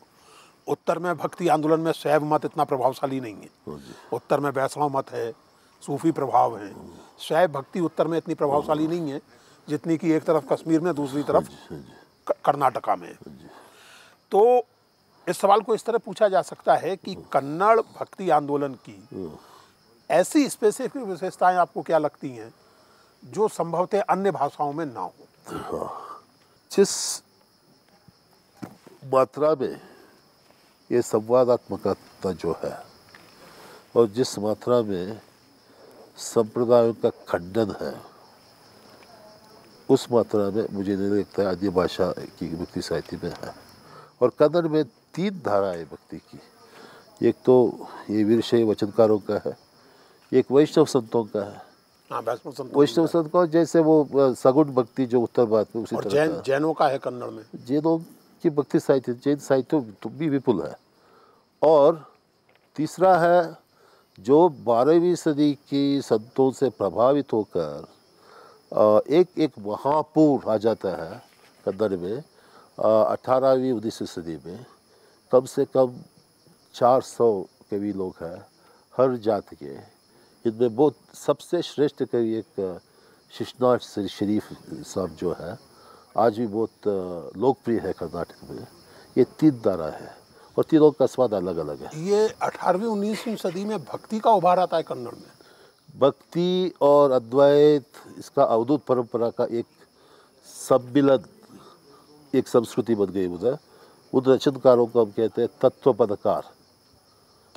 उत्तर में भक्ति आंदोलन में शैव मत इतना प्रभावशाली नहीं है। उत्तर में वैष्णव मत है सूफी प्रभाव है। शैव भक्ति उत्तर में इतनी प्रभावशाली नहीं है जितनी कि एक तरफ़ कश्मीर में दूसरी तरफ़ कर्नाटका में। है। तो इस सवाल को इस तरह पूछा जा सकता है कि कन्नड़ भक्ति आंदोलन की ऐसी स्पेसिफिक विशेषताएँ आपको क्या लगती हैं जो संभवतः अन्य भाषाओं में ना हो।
जिस मात्रा में ये संवादात्मकता जो है, और जिस मात्रा में संप्रदायों का खंडन है, उस मात्रा में मुझे नहीं लगता है अन्य भाषा की भक्ति साहित्य में है। और कन्नड़ में तीन धाराएँ भक्ति की, एक तो ये वीरशैव वचनकारों का है, एक वैष्णव संतों का है
हाँ वैष्णव संत
वैष्णव संत का जैसे वो सगुण भक्ति जो उत्तर भारत में उसी तरह
जैन जैनों का है कन्नड़ में।
जैनों की भक्ति साहित्य जैन साहित्य तो भी विपुल है। और तीसरा है जो बारहवीं सदी की संतों से प्रभावित होकर एक एक महापुर आ जाता है कन्नड़ में अठारहवीं उन्नीसवीं सदी में। कम से कम 400 कवि लोग हैं हर जाति के। इनमें बहुत सबसे श्रेष्ठ कवि एक शिशनाथ शरीफ साहब जो है आज भी बहुत लोकप्रिय है कर्नाटक में। ये तीन धारा है और तीनों का स्वाद अलग अलग है।
ये 18वीं 19वीं सदी में भक्ति का उभार आता है कन्नड़ में।
भक्ति और अद्वैत इसका अवधूत परंपरा का एक सम्मिलन एक संस्कृति बन गई उधर। उन रचनकारों को हम कहते हैं तत्व पदकार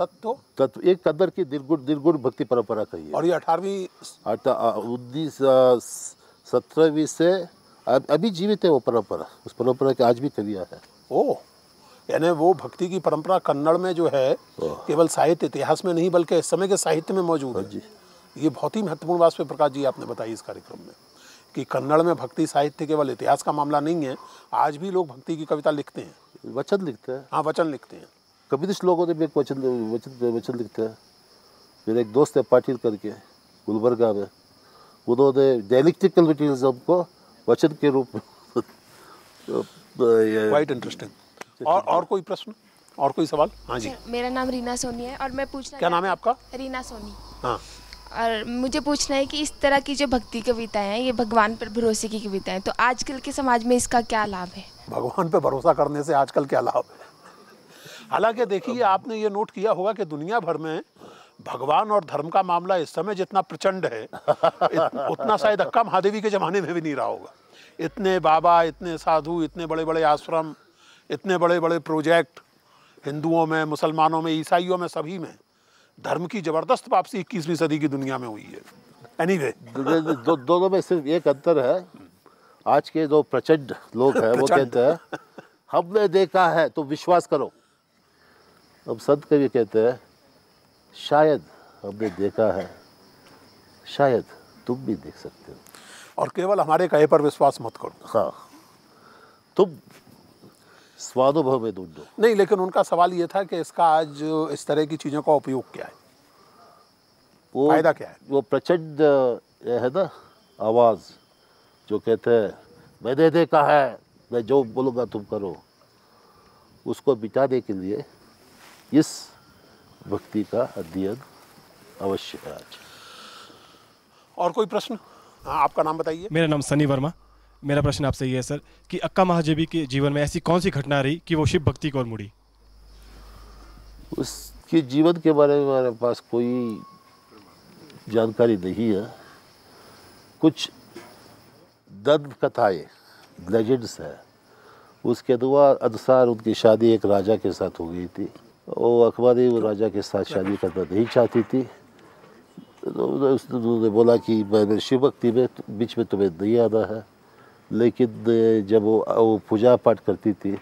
तत्व।
तत्व एक कदर की निर्गुण निर्गुण भक्ति परंपरा कही है।
और ये 18वीं
उन्नीस सत्रहवीं से अभी जीवित है वो परंपरा। उस परंपरा के आज भी कवियाँ हैं।
ओ यानी वो भक्ति की परंपरा कन्नड़ में जो है केवल साहित्य इतिहास में नहीं बल्कि इस समय के साहित्य में मौजूद है। जी। ये बहुत ही महत्वपूर्ण बात पे प्रकाश जी आपने बताई इस कार्यक्रम में कि कन्नड़ में भक्ति साहित्य केवल इतिहास का मामला नहीं है आज भी लोग भक्ति की कविता लिखते हैं।
वचन लिखते हैं।
हाँ वचन लिखते हैं।
कम्युनिस्ट लोगों ने भी एक वचन वचन वचन लिखते हैं मेरे एक दोस्त है पाटिल करके गुलबर्गा में। उन्होंने डायलिक्टिकल मटीरियलिज्म को वचन के रूप में
क्वाइट इंटरेस्टिंग और और कोई प्रश्न? और कोई सवाल? हाँ जी।
मेरा नाम रीना सोनी है और मैं पूछना
क्या नाम है आपका?
रीना सोनी।
हाँ।
और मुझे पूछना है कि इस तरह की जो भक्ति कविताएँ हैं ये भगवान पर भरोसे की कविताएँ हैं तो आजकल के समाज में इसका क्या लाभ है?
भगवान पे भरोसा करने से आजकल क्या लाभ है? हालाँकि देखिए आपने ये नोट किया होगा कि दुनिया भर में भगवान और धर्म का मामला इस समय जितना प्रचंड है उतना शायद अक्का महादेवी के ज़माने में भी नहीं रहा होगा। इतने बाबा इतने साधु इतने बड़े बड़े आश्रम इतने बड़े बड़े प्रोजेक्ट हिंदुओं में मुसलमानों में ईसाइयों में सभी में धर्म की ज़बरदस्त वापसी इक्कीसवीं सदी की दुनिया में हुई है। एनीवे
दो, दो, दोनों में सिर्फ़ एक अंतर है आज के जो प्रचंड लोग हैं वो कहते हैं हमने देखा है तो विश्वास करो। अब संत कवि कहते हैं शायद हमने देखा है शायद तुम भी देख सकते हो।
और केवल हमारे कहे पर विश्वास मत करो।
हाँ तुम स्वानुभव में ढूंढो
नहीं लेकिन उनका सवाल ये था कि इसका आज इस तरह की चीज़ों का उपयोग क्या है?
वो
फ़ायदा क्या है?
वो प्रचंड है ना आवाज़ जो कहते हैं मैंने देखा है मैं जो बोलूँगा तुम करो। उसको मिटाने के लिए इस भक्ति का अध्ययन अवश्य है आज।
और कोई प्रश्न? हाँ आपका नाम बताइए।
मेरा नाम सनी वर्मा। मेरा प्रश्न आपसे ये है सर कि अक्का महादेवी के जीवन में ऐसी कौन सी घटना रही कि वो शिव भक्ति की ओर मुड़ी?
उसके जीवन के बारे में हमारे पास कोई जानकारी नहीं है। कुछ दंत कथाएँ लेजेंड्स है। उसके दुआ अनुसार उनकी शादी एक राजा के साथ हो गई थी। वो अखबारी राजा के साथ शादी करना नहीं चाहती थी। तो उसने उन्होंने बोला कि मैंने शिव भक्ति में बीच में तुम्हें नहीं आना है। लेकिन जब वो वो पूजा पाठ करती थी,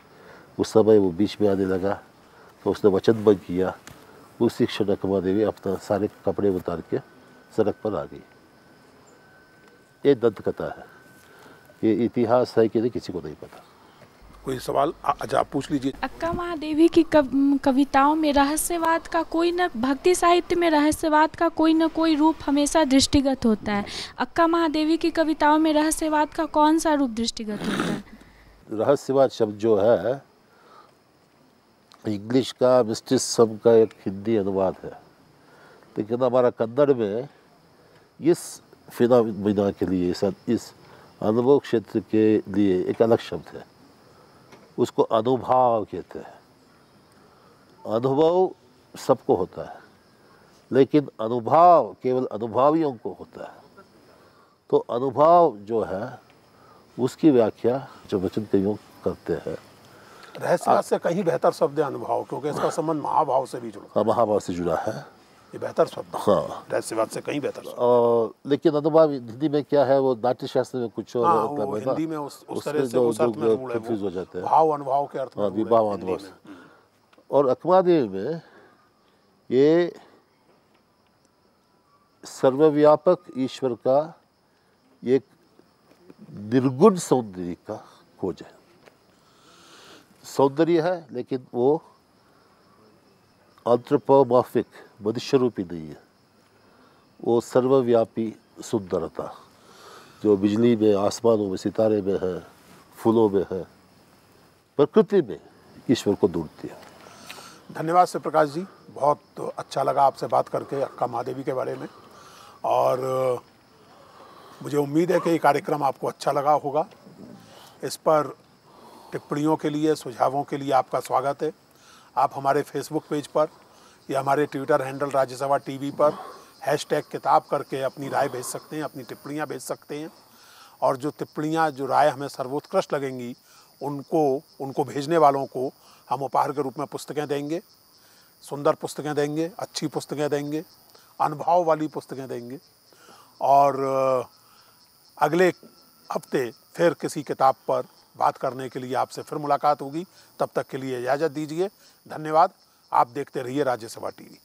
उस समय वो बीच में आने लगा तो उसने वचन बंद किया। उसी क्षण अकमा देवी अपना सारे कपड़े उतार के सड़क पर आ गई। ये दंत कथा है। ये इतिहास है कि नहीं, किसी को नहीं पता।
कोई सवाल आ- अच्छा आप पूछ लीजिए।
अक्का महादेवी की कव, कविताओं में रहस्यवाद का कोई न भक्ति साहित्य में रहस्यवाद का कोई न कोई रूप हमेशा दृष्टिगत होता है। अक्का महादेवी की कविताओं में रहस्यवाद का कौन सा रूप दृष्टिगत होता है?
रहस्यवाद शब्द जो है इंग्लिश का मिस्टिसम का एक हिंदी अनुवाद है। लेकिन हमारा कन्नड़ में इस फिनोमिना के लिए इस इस अनुभव क्षेत्र के लिए एक अलग शब्द है। उसको अनुभव कहते हैं। अनुभव सबको होता है लेकिन अनुभव केवल अनुभवियों को होता है। तो अनुभव जो है उसकी व्याख्या जो वचन कवियों करते हैं।
रहस्यवाद से कहीं बेहतर शब्द है अनुभव क्योंकि इसका संबंध महाभाव से भी जुड़ा।
हाँ, महाभाव से जुड़ा है।
ये बेहतर शब्द है।
हाँ
रहस्यवाद से कहीं बेहतर
और लेकिन अनुभव हिंदी में क्या है वो नाट्य शास्त्र में कुछ और
हाँ,
होता
वो
है
हिंदी में उस- उस तरह से उस अर्थ में रूढ़ है
हो जाते हैं।
भाव अनुभव के अर्थ में
हाँ
है
विभाव अनुभव और अकमादेव में ये सर्वव्यापक ईश्वर का एक निर्गुण सौंदर्य का खोज है। सौंदर्य है लेकिन वो एंथ्रोपोमॉर्फिक मनुष्य रूपी नहीं है वो सर्वव्यापी सुंदरता जो बिजली में आसमानों में सितारे में है फूलों में है प्रकृति में ईश्वर को ढूंढती है
धन्यवाद से प्रकाश जी, बहुत अच्छा लगा आपसे बात करके, अक्का महादेवी के बारे में। और मुझे उम्मीद है कि ये कार्यक्रम आपको अच्छा लगा होगा। इस पर टिप्पणियों के लिए, सुझावों के लिए आपका स्वागत है। आप हमारे फेसबुक पेज पर या हमारे ट्विटर हैंडल राज्यसभा टीवी पर हैशटैग किताब करके अपनी राय भेज सकते हैं, अपनी टिप्पणियाँ भेज सकते हैं। और जो टिप्पणियाँ, जो राय हमें सर्वोत्कृष्ट लगेंगी, उनको उनको भेजने वालों को हम उपहार के रूप में पुस्तकें देंगे, सुंदर पुस्तकें देंगे, अच्छी पुस्तकें देंगे, अनुभव वाली पुस्तकें देंगे। और, अगले हफ़्ते फिर किसी किताब पर बात करने के लिए आपसे फिर मुलाकात होगी। तब तक के लिए इजाज़त दीजिए। धन्यवाद। आप देखते रहिए राज्यसभा टीवी।